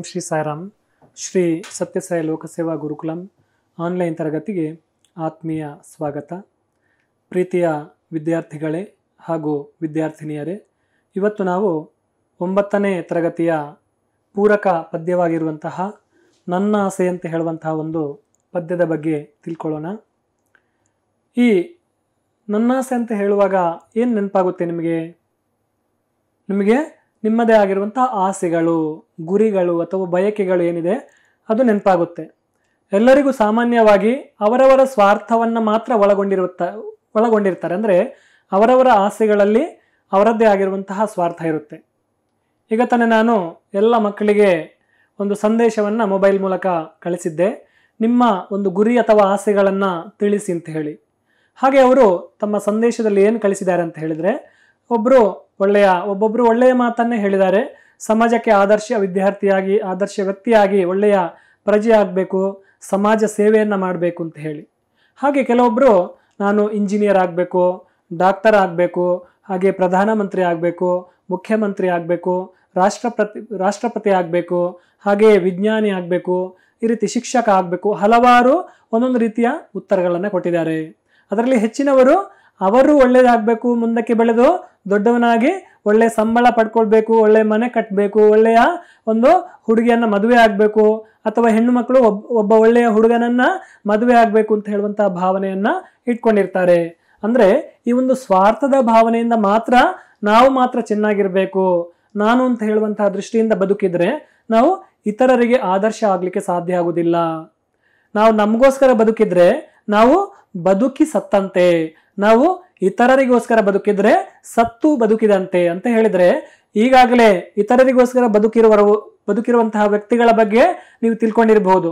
ಓಂ ಶ್ರೀ ಸಾಯಿರಾಮ್. ಶ್ರೀ ಸತ್ಯಸಾಯಿ ಲೋಕಸೇವಾ ಗುರುಕುಲಂ ಆನ್ಲೈನ್ ತರಗತಿಗೆ ಆತ್ಮೀಯ ಸ್ವಾಗತ. ಪ್ರೀತಿಯ ವಿದ್ಯಾರ್ಥಿಗಳೇ ಹಾಗೂ ವಿದ್ಯಾರ್ಥಿನಿಯರೇ, ಇವತ್ತು ನಾವು ಒಂಬತ್ತನೇ ತರಗತಿಯ ಪೂರಕ ಪದ್ಯವಾಗಿರುವಂತಹ ನನ್ನ ಆಸೆ ಅಂತ ಹೇಳುವಂತಹ ಒಂದು ಪದ್ಯದ ಬಗ್ಗೆ ತಿಳ್ಕೊಳ್ಳೋಣ. ಈ ನನ್ನಾಸೆ ಅಂತ ಹೇಳುವಾಗ ಏನು ನೆನಪಾಗುತ್ತೆ ನಿಮಗೆ? ನಿಮಗೆ ನಿಮ್ಮದೇ ಆಗಿರುವಂಥ ಆಸೆಗಳು, ಗುರಿಗಳು ಅಥವಾ ಬಯಕೆಗಳು ಏನಿದೆ, ಅದು ನೆನಪಾಗುತ್ತೆ. ಎಲ್ಲರಿಗೂ ಸಾಮಾನ್ಯವಾಗಿ ಅವರವರ ಸ್ವಾರ್ಥವನ್ನು ಮಾತ್ರ ಒಳಗೊಂಡಿರುತ್ತ, ಒಳಗೊಂಡಿರ್ತಾರೆ. ಅಂದರೆ ಅವರವರ ಆಸೆಗಳಲ್ಲಿ ಅವರದ್ದೇ ಆಗಿರುವಂತಹ ಸ್ವಾರ್ಥ ಇರುತ್ತೆ. ಈಗ ತಾನೇ ನಾನು ಎಲ್ಲ ಮಕ್ಕಳಿಗೆ ಒಂದು ಸಂದೇಶವನ್ನು ಮೊಬೈಲ್ ಮೂಲಕ ಕಳಿಸಿದ್ದೆ. ನಿಮ್ಮ ಒಂದು ಗುರಿ ಅಥವಾ ಆಸೆಗಳನ್ನು ತಿಳಿಸಿ ಅಂತ ಹೇಳಿ. ಹಾಗೆ ಅವರು ತಮ್ಮ ಸಂದೇಶದಲ್ಲಿ ಏನು ಕಳಿಸಿದ್ದಾರೆ ಅಂತ ಹೇಳಿದರೆ ಒಬ್ಬರು ಒಳ್ಳೆಯ ಒಬ್ಬೊಬ್ಬರು ಒಳ್ಳೆಯ ಮಾತನ್ನೇ ಹೇಳಿದ್ದಾರೆ. ಸಮಾಜಕ್ಕೆ ಆದರ್ಶ ವಿದ್ಯಾರ್ಥಿಯಾಗಿ, ಆದರ್ಶ ವ್ಯಕ್ತಿಯಾಗಿ ಒಳ್ಳೆಯ ಪ್ರಜೆ ಆಗಬೇಕು, ಸಮಾಜ ಸೇವೆಯನ್ನು ಮಾಡಬೇಕು ಅಂತ ಹೇಳಿ. ಹಾಗೆ ಕೆಲವೊಬ್ಬರು ನಾನು ಇಂಜಿನಿಯರ್ ಆಗಬೇಕು, ಡಾಕ್ಟರ್ ಆಗಬೇಕು, ಹಾಗೆ ಪ್ರಧಾನಮಂತ್ರಿ ಆಗಬೇಕು, ಮುಖ್ಯಮಂತ್ರಿ ಆಗಬೇಕು, ರಾಷ್ಟ್ರಪತಿ ರಾಷ್ಟ್ರಪತಿ ಆಗಬೇಕು, ಹಾಗೆ ವಿಜ್ಞಾನಿ ಆಗಬೇಕು, ಈ ರೀತಿ ಶಿಕ್ಷಕ ಆಗಬೇಕು, ಹಲವಾರು ಒಂದೊಂದು ರೀತಿಯ ಉತ್ತರಗಳನ್ನು ಕೊಟ್ಟಿದ್ದಾರೆ. ಅದರಲ್ಲಿ ಹೆಚ್ಚಿನವರು, ಅವರು ಒಳ್ಳೆಯದಾಗಬೇಕು, ಮುಂದಕ್ಕೆ ಬೆಳೆದು ದೊಡ್ಡವನಾಗಿ ಒಳ್ಳೆ ಸಂಬಳ ಪಡ್ಕೊಳ್ಬೇಕು, ಒಳ್ಳೆ ಮನೆ ಕಟ್ಟಬೇಕು ಒಳ್ಳೆಯ ಒಂದು ಹುಡುಗಿಯನ್ನ ಮದುವೆ ಆಗಬೇಕು, ಅಥವಾ ಹೆಣ್ಣು ಮಕ್ಕಳು ಒಬ್ಬ ಒಬ್ಬ ಒಳ್ಳೆಯ ಹುಡುಗನನ್ನ ಮದುವೆ ಆಗಬೇಕು ಅಂತ ಹೇಳುವಂತಹ ಭಾವನೆಯನ್ನ ಇಟ್ಕೊಂಡಿರ್ತಾರೆ. ಅಂದ್ರೆ ಈ ಒಂದು ಸ್ವಾರ್ಥದ ಭಾವನೆಯಿಂದ ಮಾತ್ರ ನಾವು ಮಾತ್ರ ಚೆನ್ನಾಗಿರಬೇಕು. ನಾನು ಅಂತ ಹೇಳುವಂತಹ ದೃಷ್ಟಿಯಿಂದ ಬದುಕಿದರೆ ನಾವು ಇತರರಿಗೆ ಆದರ್ಶ ಆಗಲಿಕ್ಕೆ ಸಾಧ್ಯ ಆಗುವುದಿಲ್ಲ. ನಾವು ನಮಗೋಸ್ಕರ ಬದುಕಿದ್ರೆ ನಾವು ಬದುಕಿ ಸತ್ತಂತೆ. ನಾವು ಇತರರಿಗೋಸ್ಕರ ಬದುಕಿದ್ರೆ ಸತ್ತು ಬದುಕಿದಂತೆ ಅಂತ ಹೇಳಿದ್ರೆ, ಈಗಾಗಲೇ ಇತರರಿಗೋಸ್ಕರ ಬದುಕಿರುವರು, ಬದುಕಿರುವಂತಹ ವ್ಯಕ್ತಿಗಳ ಬಗ್ಗೆ ನೀವು ತಿಳ್ಕೊಂಡಿರಬಹುದು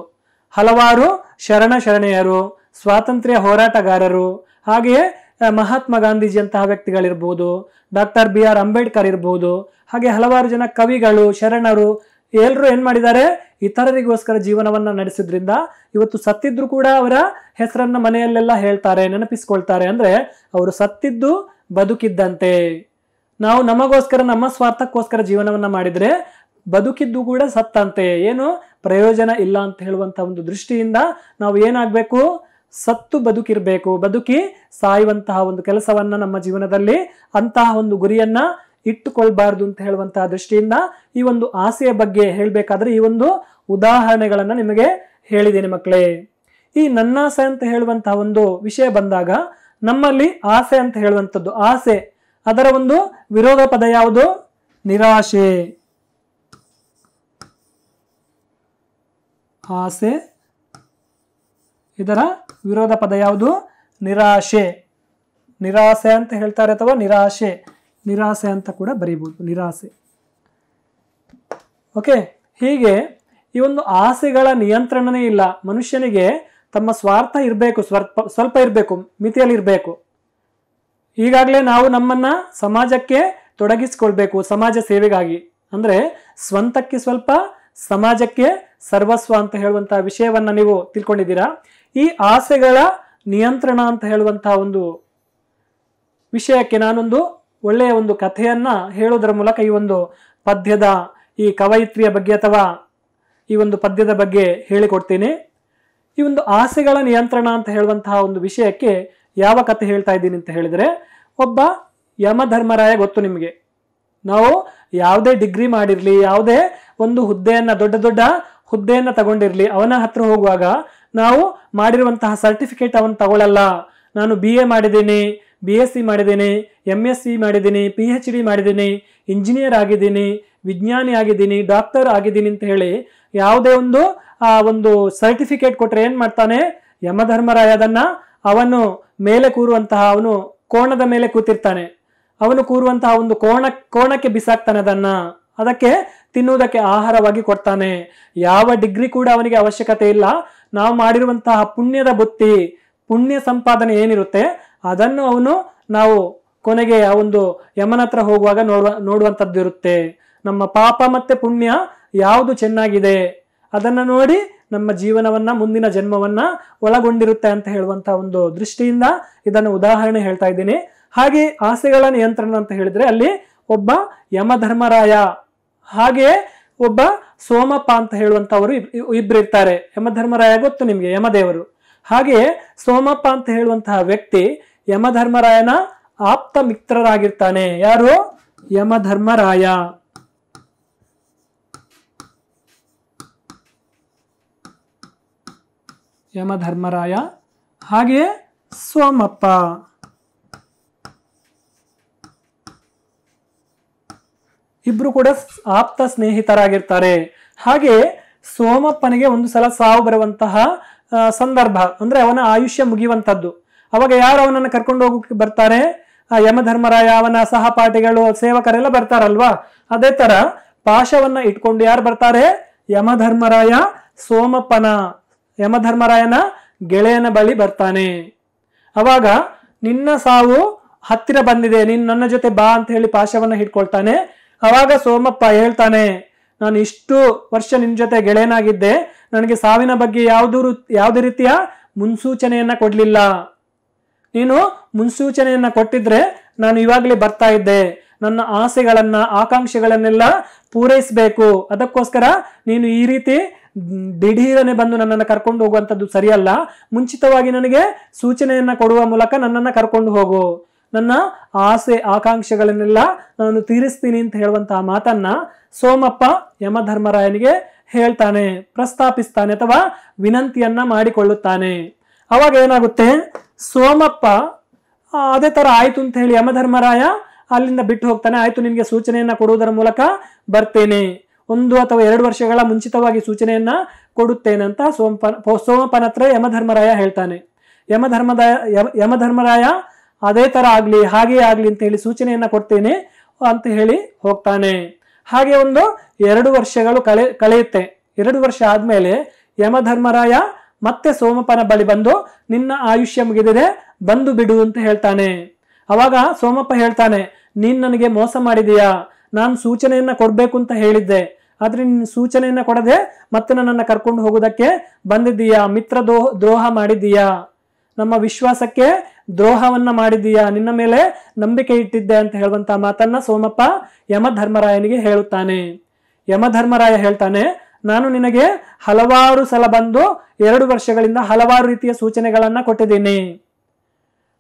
ಹಲವಾರು ಶರಣ ಶರಣೆಯರು, ಸ್ವಾತಂತ್ರ್ಯ ಹೋರಾಟಗಾರರು, ಹಾಗೆಯೇ ಮಹಾತ್ಮ ಮಹಾತ್ಮ ಗಾಂಧೀಜಿಯಂತಹ ವ್ಯಕ್ತಿಗಳಿರ್ಬೋದು, ಡಾಕ್ಟರ್ ಬಿ ಆರ್ ಅಂಬೇಡ್ಕರ್ ಇರ್ಬೋದು, ಹಾಗೆ ಹಲವಾರು ಜನ ಕವಿಗಳು, ಶರಣರು, ಎಲ್ಲರೂ ಏನು ಮಾಡಿದ್ದಾರೆ? ಇತರರಿಗೋಸ್ಕರ ಜೀವನವನ್ನ ನಡೆಸಿದ್ರಿಂದ ಇವತ್ತು ಸತ್ತಿದ್ರು ಕೂಡ ಅವರ ಹೆಸರನ್ನ ಮನೆಯಲ್ಲೆಲ್ಲ ಹೇಳ್ತಾರೆ, ನೆನಪಿಸ್ಕೊಳ್ತಾರೆ. ಅಂದ್ರೆ ಅವರು ಸತ್ತಿದ್ದು ಬದುಕಿದ್ದಂತೆ. ನಾವು ನಮಗೋಸ್ಕರ, ನಮ್ಮ ಸ್ವಾರ್ಥಕ್ಕೋಸ್ಕರ ಜೀವನವನ್ನ ಮಾಡಿದ್ರೆ ಬದುಕಿದ್ದು ಕೂಡ ಸತ್ತಂತೆ. ಏನು ಪ್ರಯೋಜನ ಇಲ್ಲ ಅಂತ ಹೇಳುವಂಥ ಒಂದು ದೃಷ್ಟಿಯಿಂದ ನಾವು ಏನಾಗಬೇಕು? ಸತ್ತು ಬದುಕಿರಬೇಕು. ಬದುಕಿ ಸಾಯುವಂತಹ ಒಂದು ಕೆಲಸವನ್ನ ನಮ್ಮ ಜೀವನದಲ್ಲಿ ಅಂತಹ ಒಂದು ಗುರಿಯನ್ನ ಇಟ್ಟುಕೊಳ್ಬಾರ್ದು ಅಂತ ಹೇಳುವಂತಹ ದೃಷ್ಟಿಯಿಂದ ಈ ಒಂದು ಆಸೆಯ ಬಗ್ಗೆ ಹೇಳಬೇಕಾದ್ರೆ ಈ ಒಂದು ಉದಾಹರಣೆಗಳನ್ನು ನಿಮಗೆ ಹೇಳಿದ್ದೀನಿ ಮಕ್ಕಳೇ. ಈ ನನ್ನಾಸೆ ಅಂತ ಹೇಳುವಂತಹ ಒಂದು ವಿಷಯ ಬಂದಾಗ ನಮ್ಮಲ್ಲಿ ಆಸೆ ಅಂತ ಹೇಳುವಂಥದ್ದು. ಆಸೆ, ಅದರ ಒಂದು ವಿರೋಧ ಪದ ಯಾವುದು? ನಿರಾಶೆ. ಆಸೆ, ಇದರ ವಿರೋಧ ಪದ ಯಾವುದು? ನಿರಾಶೆ. ನಿರಾಸೆ ಅಂತ ಹೇಳ್ತಾರೆ ಅಥವಾ ನಿರಾಶೆ. ನಿರಾಸೆ ಅಂತ ಕೂಡ ಬರೀಬೋದು ನಿರಾಸೆ. ಓಕೆ, ಹೀಗೆ ಈ ಒಂದು ಆಸೆಗಳ ನಿಯಂತ್ರಣನೇ ಇಲ್ಲ. ಮನುಷ್ಯನಿಗೆ ತಮ್ಮ ಸ್ವಾರ್ಥ ಇರಬೇಕು ಸ್ವಲ್ಪ ಸ್ವಲ್ಪ ಇರಬೇಕು, ಮಿತಿಯಲ್ಲಿ ಇರಬೇಕು. ಈಗಾಗಲೇ ನಾವು ನಮ್ಮನ್ನ ಸಮಾಜಕ್ಕೆ ತೊಡಗಿಸ್ಕೊಳ್ಬೇಕು, ಸಮಾಜ ಸೇವೆಗಾಗಿ. ಅಂದ್ರೆ ಸ್ವಂತಕ್ಕೆ ಸ್ವಲ್ಪ, ಸಮಾಜಕ್ಕೆ ಸರ್ವಸ್ವ ಅಂತ ಹೇಳುವಂತಹ ವಿಷಯವನ್ನ ನೀವು ತಿಳ್ಕೊಂಡಿದ್ದೀರಾ? ಈ ಆಸೆಗಳ ನಿಯಂತ್ರಣ ಅಂತ ಹೇಳುವಂತಹ ಒಂದು ವಿಷಯಕ್ಕೆ ನಾನೊಂದು ಒಳ್ಳೆಯ ಒಂದು ಕಥೆಯನ್ನು ಹೇಳೋದರ ಮೂಲಕ ಈ ಒಂದು ಪದ್ಯದ ಈ ಕವಯಿತ್ರಿಯ ಬಗ್ಗೆ ಅಥವಾ ಈ ಒಂದು ಪದ್ಯದ ಬಗ್ಗೆ ಹೇಳಿಕೊಡ್ತೀನಿ. ಈ ಒಂದು ಆಸೆಗಳ ನಿಯಂತ್ರಣ ಅಂತ ಹೇಳುವಂತಹ ಒಂದು ವಿಷಯಕ್ಕೆ ಯಾವ ಕಥೆ ಹೇಳ್ತಾ ಇದ್ದೀನಿ ಅಂತ ಹೇಳಿದ್ರೆ, ಒಬ್ಬ ಯಮಧರ್ಮರಾಯ ಗೊತ್ತು ನಿಮಗೆ. ನಾವು ಯಾವುದೇ ಡಿಗ್ರಿ ಮಾಡಿರಲಿ, ಯಾವುದೇ ಒಂದು ಹುದ್ದೆಯನ್ನು, ದೊಡ್ಡ ದೊಡ್ಡ ಹುದ್ದೆಯನ್ನು ತಗೊಂಡಿರಲಿ, ಅವನ ಹತ್ರ ಹೋಗುವಾಗ ನಾವು ಮಾಡಿರುವಂತಹ ಸರ್ಟಿಫಿಕೇಟ್ ಅವನು ತಗೊಳ್ಳಲ್ಲ ನಾನು ಬಿ ಎ ಮಾಡಿದ್ದೀನಿ ಬಿ ಎಸ್ ಸಿ ಮಾಡಿದ್ದೀನಿ ಎಂ ಎಸ್ ಸಿ ಮಾಡಿದ್ದೀನಿ ಪಿ ಎಚ್ ಡಿ ಮಾಡಿದ್ದೀನಿ ಇಂಜಿನಿಯರ್ ಆಗಿದ್ದೀನಿ, ವಿಜ್ಞಾನಿ ಆಗಿದ್ದೀನಿ ಡಾಕ್ಟರ್ ಆಗಿದ್ದೀನಿ ಅಂತ ಹೇಳಿ ಯಾವುದೇ ಒಂದು, ಆ, ಒಂದು ಸರ್ಟಿಫಿಕೇಟ್ ಕೊಟ್ಟರೆ ಏನು ಮಾಡ್ತಾನೆ? ಯಮಧರ್ಮರಾಯ ಅದನ್ನು ಅವನು ಮೇಲೆ ಕೂರುವಂತಹ, ಅವನು ಕೋಣದ ಮೇಲೆ ಕೂತಿರ್ತಾನೆ. ಅವನು ಕೂರುವಂತಹ ಒಂದು ಕೋಣ, ಕೋಣಕ್ಕೆ ಬಿಸಾಕ್ತಾನೆ ಅದನ್ನು. ಅದಕ್ಕೆ ತಿನ್ನುವುದಕ್ಕೆ ಆಹಾರವಾಗಿ ಕೊಡ್ತಾನೆ. ಯಾವ ಡಿಗ್ರಿ ಕೂಡ ಅವನಿಗೆ ಅವಶ್ಯಕತೆ ಇಲ್ಲ. ನಾವು ಮಾಡಿರುವಂತಹ ಪುಣ್ಯದ ಬುತ್ತಿ, ಪುಣ್ಯ ಸಂಪಾದನೆ ಏನಿರುತ್ತೆ? ಅದನ್ನು ಅವನು ನಾವು ಕೊನೆಗೆ ಆ ಒಂದು ಯಮನ ಹತ್ರ ಹೋಗುವಾಗ ನೋಡುವ, ನೋಡುವಂಥದ್ದು ಇರುತ್ತೆ. ನಮ್ಮ ಪಾಪ ಮತ್ತೆ ಪುಣ್ಯ ಯಾವುದು ಚೆನ್ನಾಗಿದೆ? ಅದನ್ನು ನೋಡಿ ನಮ್ಮ ಜೀವನವನ್ನ, ಮುಂದಿನ ಜನ್ಮವನ್ನ ಒಳಗೊಂಡಿರುತ್ತೆ ಅಂತ ಹೇಳುವಂಥ ಒಂದು ದೃಷ್ಟಿಯಿಂದ ಇದನ್ನು ಉದಾಹರಣೆ ಹೇಳ್ತಾ ಇದ್ದೀನಿ. ಹಾಗೆ ಆಸೆಗಳ ನಿಯಂತ್ರಣ ಅಂತ ಹೇಳಿದ್ರೆ ಅಲ್ಲಿ ಒಬ್ಬ ಯಮಧರ್ಮರಾಯ, ಹಾಗೆ ಒಬ್ಬ ಸೋಮಪ್ಪ ಅಂತ ಹೇಳುವಂತವರು ಇಬ್ಬರು ಇರ್ತಾರೆ. ಯಮಧರ್ಮರಾಯ ಗೊತ್ತು ನಿಮಗೆ, ಯಮದೇವರು. ಹಾಗೆಯೇ ಸೋಮಪ್ಪ ಅಂತ ಹೇಳುವಂತಹ ವ್ಯಕ್ತಿ ಯಮಧರ್ಮರಾಯನ ಆಪ್ತ ಮಿತ್ರರಾಗಿರ್ತಾನೆ ಯಾರು? ಯಮಧರ್ಮರಾಯ. ಯಮಧರ್ಮರಾಯ. ಹಾಗೆ ಸೋಮಪ್ಪ. ಇಬ್ರು ಕೂಡ ಆಪ್ತ ಸ್ನೇಹಿತರಾಗಿರ್ತಾರೆ. ಹಾಗೆ ಸೋಮಪ್ಪನಿಗೆ ಒಂದು ಸಲ ಸಾವು ಬರುವಂತಹ ಸಂದರ್ಭ. ಅಂದ್ರೆ ಅವನ ಆಯುಷ್ಯ ಮುಗಿಯುವಂತದ್ದು ಅವಾಗ ಯಾರು ಅವನನ್ನು ಕರ್ಕೊಂಡು ಹೋಗೋಕೆ ಬರ್ತಾರೆ? ಯಮಧರ್ಮರಾಯ, ಅವನ ಸಹಪಾಠಿಗಳು, ಸೇವಕರೆಲ್ಲ ಬರ್ತಾರಲ್ವಾ? ಅದೇ ತರ ಪಾಶವನ್ನ ಇಟ್ಕೊಂಡು ಯಾರು ಬರ್ತಾರೆ? ಯಮಧರ್ಮರಾಯ ಸೋಮಪ್ಪನ, ಯಮಧರ್ಮರಾಯನ ಗೆಳೆಯನ ಬಳಿ ಬರ್ತಾನೆ. ಅವಾಗ ನಿನ್ನ ಸಾವು ಹತ್ತಿರ ಬಂದಿದೆ, ನೀನ್ ನನ್ನ ಜೊತೆ ಬಾ ಅಂತ ಹೇಳಿ ಪಾಶವನ್ನ ಹಿಡ್ಕೊಳ್ತಾನೆ. ಅವಾಗ ಸೋಮಪ್ಪ ಹೇಳ್ತಾನೆ, ನಾನು ಇಷ್ಟು ವರ್ಷ ನಿನ್ನ ಜೊತೆ ಗೆಳೆಯನಾಗಿದ್ದೆ. ನನಗೆ ಸಾವಿನ ಬಗ್ಗೆ ಯಾವ್ದು ಯಾವುದೇ ರೀತಿಯ ಮುನ್ಸೂಚನೆಯನ್ನ ಕೊಡ್ಲಿಲ್ಲ. ನೀನು ಮುನ್ಸೂಚನೆಯನ್ನ ಕೊಟ್ಟಿದ್ರೆ ನಾನು ಇವಾಗಲೇ ಬರ್ತಾ ಇದ್ದೆ. ನನ್ನ ಆಸೆಗಳನ್ನ, ಆಕಾಂಕ್ಷೆಗಳನ್ನೆಲ್ಲ ಪೂರೈಸಬೇಕು. ಅದಕ್ಕೋಸ್ಕರ ನೀನು ಈ ರೀತಿ ದಿಢೀರನೆ ಬಂದು ನನ್ನನ್ನು ಕರ್ಕೊಂಡು ಹೋಗುವಂಥದ್ದು ಸರಿಯಲ್ಲ. ಮುಂಚಿತವಾಗಿ ನನಗೆ ಸೂಚನೆಯನ್ನ ಕೊಡುವ ಮೂಲಕ ನನ್ನನ್ನು ಕರ್ಕೊಂಡು ಹೋಗು. ನನ್ನ ಆಸೆ, ಆಕಾಂಕ್ಷೆಗಳನ್ನೆಲ್ಲ ನಾನು ತೀರಿಸ್ತೀನಿ ಅಂತ ಹೇಳುವಂತಹ ಮಾತನ್ನ ಸೋಮಪ್ಪ ಯಮಧರ್ಮರಾಯನಿಗೆ ಹೇಳ್ತಾನೆ, ಪ್ರಸ್ತಾಪಿಸ್ತಾನೆ ಅಥವಾ ವಿನಂತಿಯನ್ನ ಮಾಡಿಕೊಳ್ಳುತ್ತಾನೆ. ಅವಾಗ ಏನಾಗುತ್ತೆ? ಸೋಮಪ್ಪ ಅದೇ ತರ ಆಯ್ತು ಅಂತ ಹೇಳಿ ಯಮಧರ್ಮರಾಯ ಅಲ್ಲಿಂದ ಬಿಟ್ಟು ಹೋಗ್ತಾನೆ. ಆಯ್ತು, ನಿನಗೆ ಸೂಚನೆಯನ್ನ ಕೊಡುವುದರ ಮೂಲಕ ಬರ್ತೇನೆ. ಒಂದು ಅಥವಾ ಎರಡು ವರ್ಷಗಳ ಮುಂಚಿತವಾಗಿ ಸೂಚನೆಯನ್ನ ಕೊಡುತ್ತೇನೆ ಅಂತ ಸೋಮಪ ಸೋಮಪ್ಪನ ಹತ್ರ ಯಮಧರ್ಮರಾಯ ಹೇಳ್ತಾನೆ. ಯಮಧರ್ಮದ ಯಮಧರ್ಮರಾಯ ಅದೇ ತರ ಆಗಲಿ, ಹಾಗೆ ಆಗಲಿ ಅಂತ ಹೇಳಿ ಸೂಚನೆಯನ್ನ ಕೊಡ್ತೇನೆ ಅಂತ ಹೇಳಿ ಹೋಗ್ತಾನೆ. ಹಾಗೆ ಒಂದು ಎರಡು ವರ್ಷಗಳು ಕಳೆ, ಕಳೆಯುತ್ತೆ. ಎರಡು ವರ್ಷ ಆದಮೇಲೆ ಯಮಧರ್ಮರಾಯ ಮತ್ತೆ ಸೋಮಪ್ಪನ ಬಳಿ ಬಂದು ನಿನ್ನ ಆಯುಷ್ಯ ಮುಗಿದಿದೆ, ಬಂದು ಬಿಡು ಅಂತ ಹೇಳ್ತಾನೆ. ಅವಾಗ ಸೋಮಪ್ಪ ಹೇಳ್ತಾನೆ, ನೀನ್ ನನಗೆ ಮೋಸ ಮಾಡಿದೀಯಾ? ನಾನು ಸೂಚನೆಯನ್ನ ಕೊಡಬೇಕು ಅಂತ ಹೇಳಿದ್ದೆ. ಆದ್ರೆ ನೀನು ಸೂಚನೆಯನ್ನ ಕೊಡದೆ ಮತ್ತೆ ನನ್ನನ್ನು ಕರ್ಕೊಂಡು ಹೋಗೋದಕ್ಕೆ ಬಂದಿದ್ದೀಯಾ? ಮಿತ್ರ ದ್ರೋಹ ದ್ರೋಹ ಮಾಡಿದ್ದೀಯಾ? ನಮ್ಮ ವಿಶ್ವಾಸಕ್ಕೆ ದ್ರೋಹವನ್ನ ಮಾಡಿದ್ದೀಯಾ? ನಿನ್ನ ಮೇಲೆ ನಂಬಿಕೆ ಇಟ್ಟಿದ್ದೆ ಅಂತ ಹೇಳುವಂತ ಮಾತನ್ನ ಸೋಮಪ್ಪ ಯಮಧರ್ಮರಾಯನಿಗೆ ಹೇಳುತ್ತಾನೆ. ಯಮಧರ್ಮರಾಯ ಹೇಳ್ತಾನೆ ನಾನು ನಿನಗೆ ಹಲವಾರು ಸಲ ಬಂದು ಎರಡು ವರ್ಷಗಳಿಂದ ಹಲವಾರು ರೀತಿಯ ಸೂಚನೆಗಳನ್ನು ಕೊಟ್ಟಿದ್ದೀನಿ.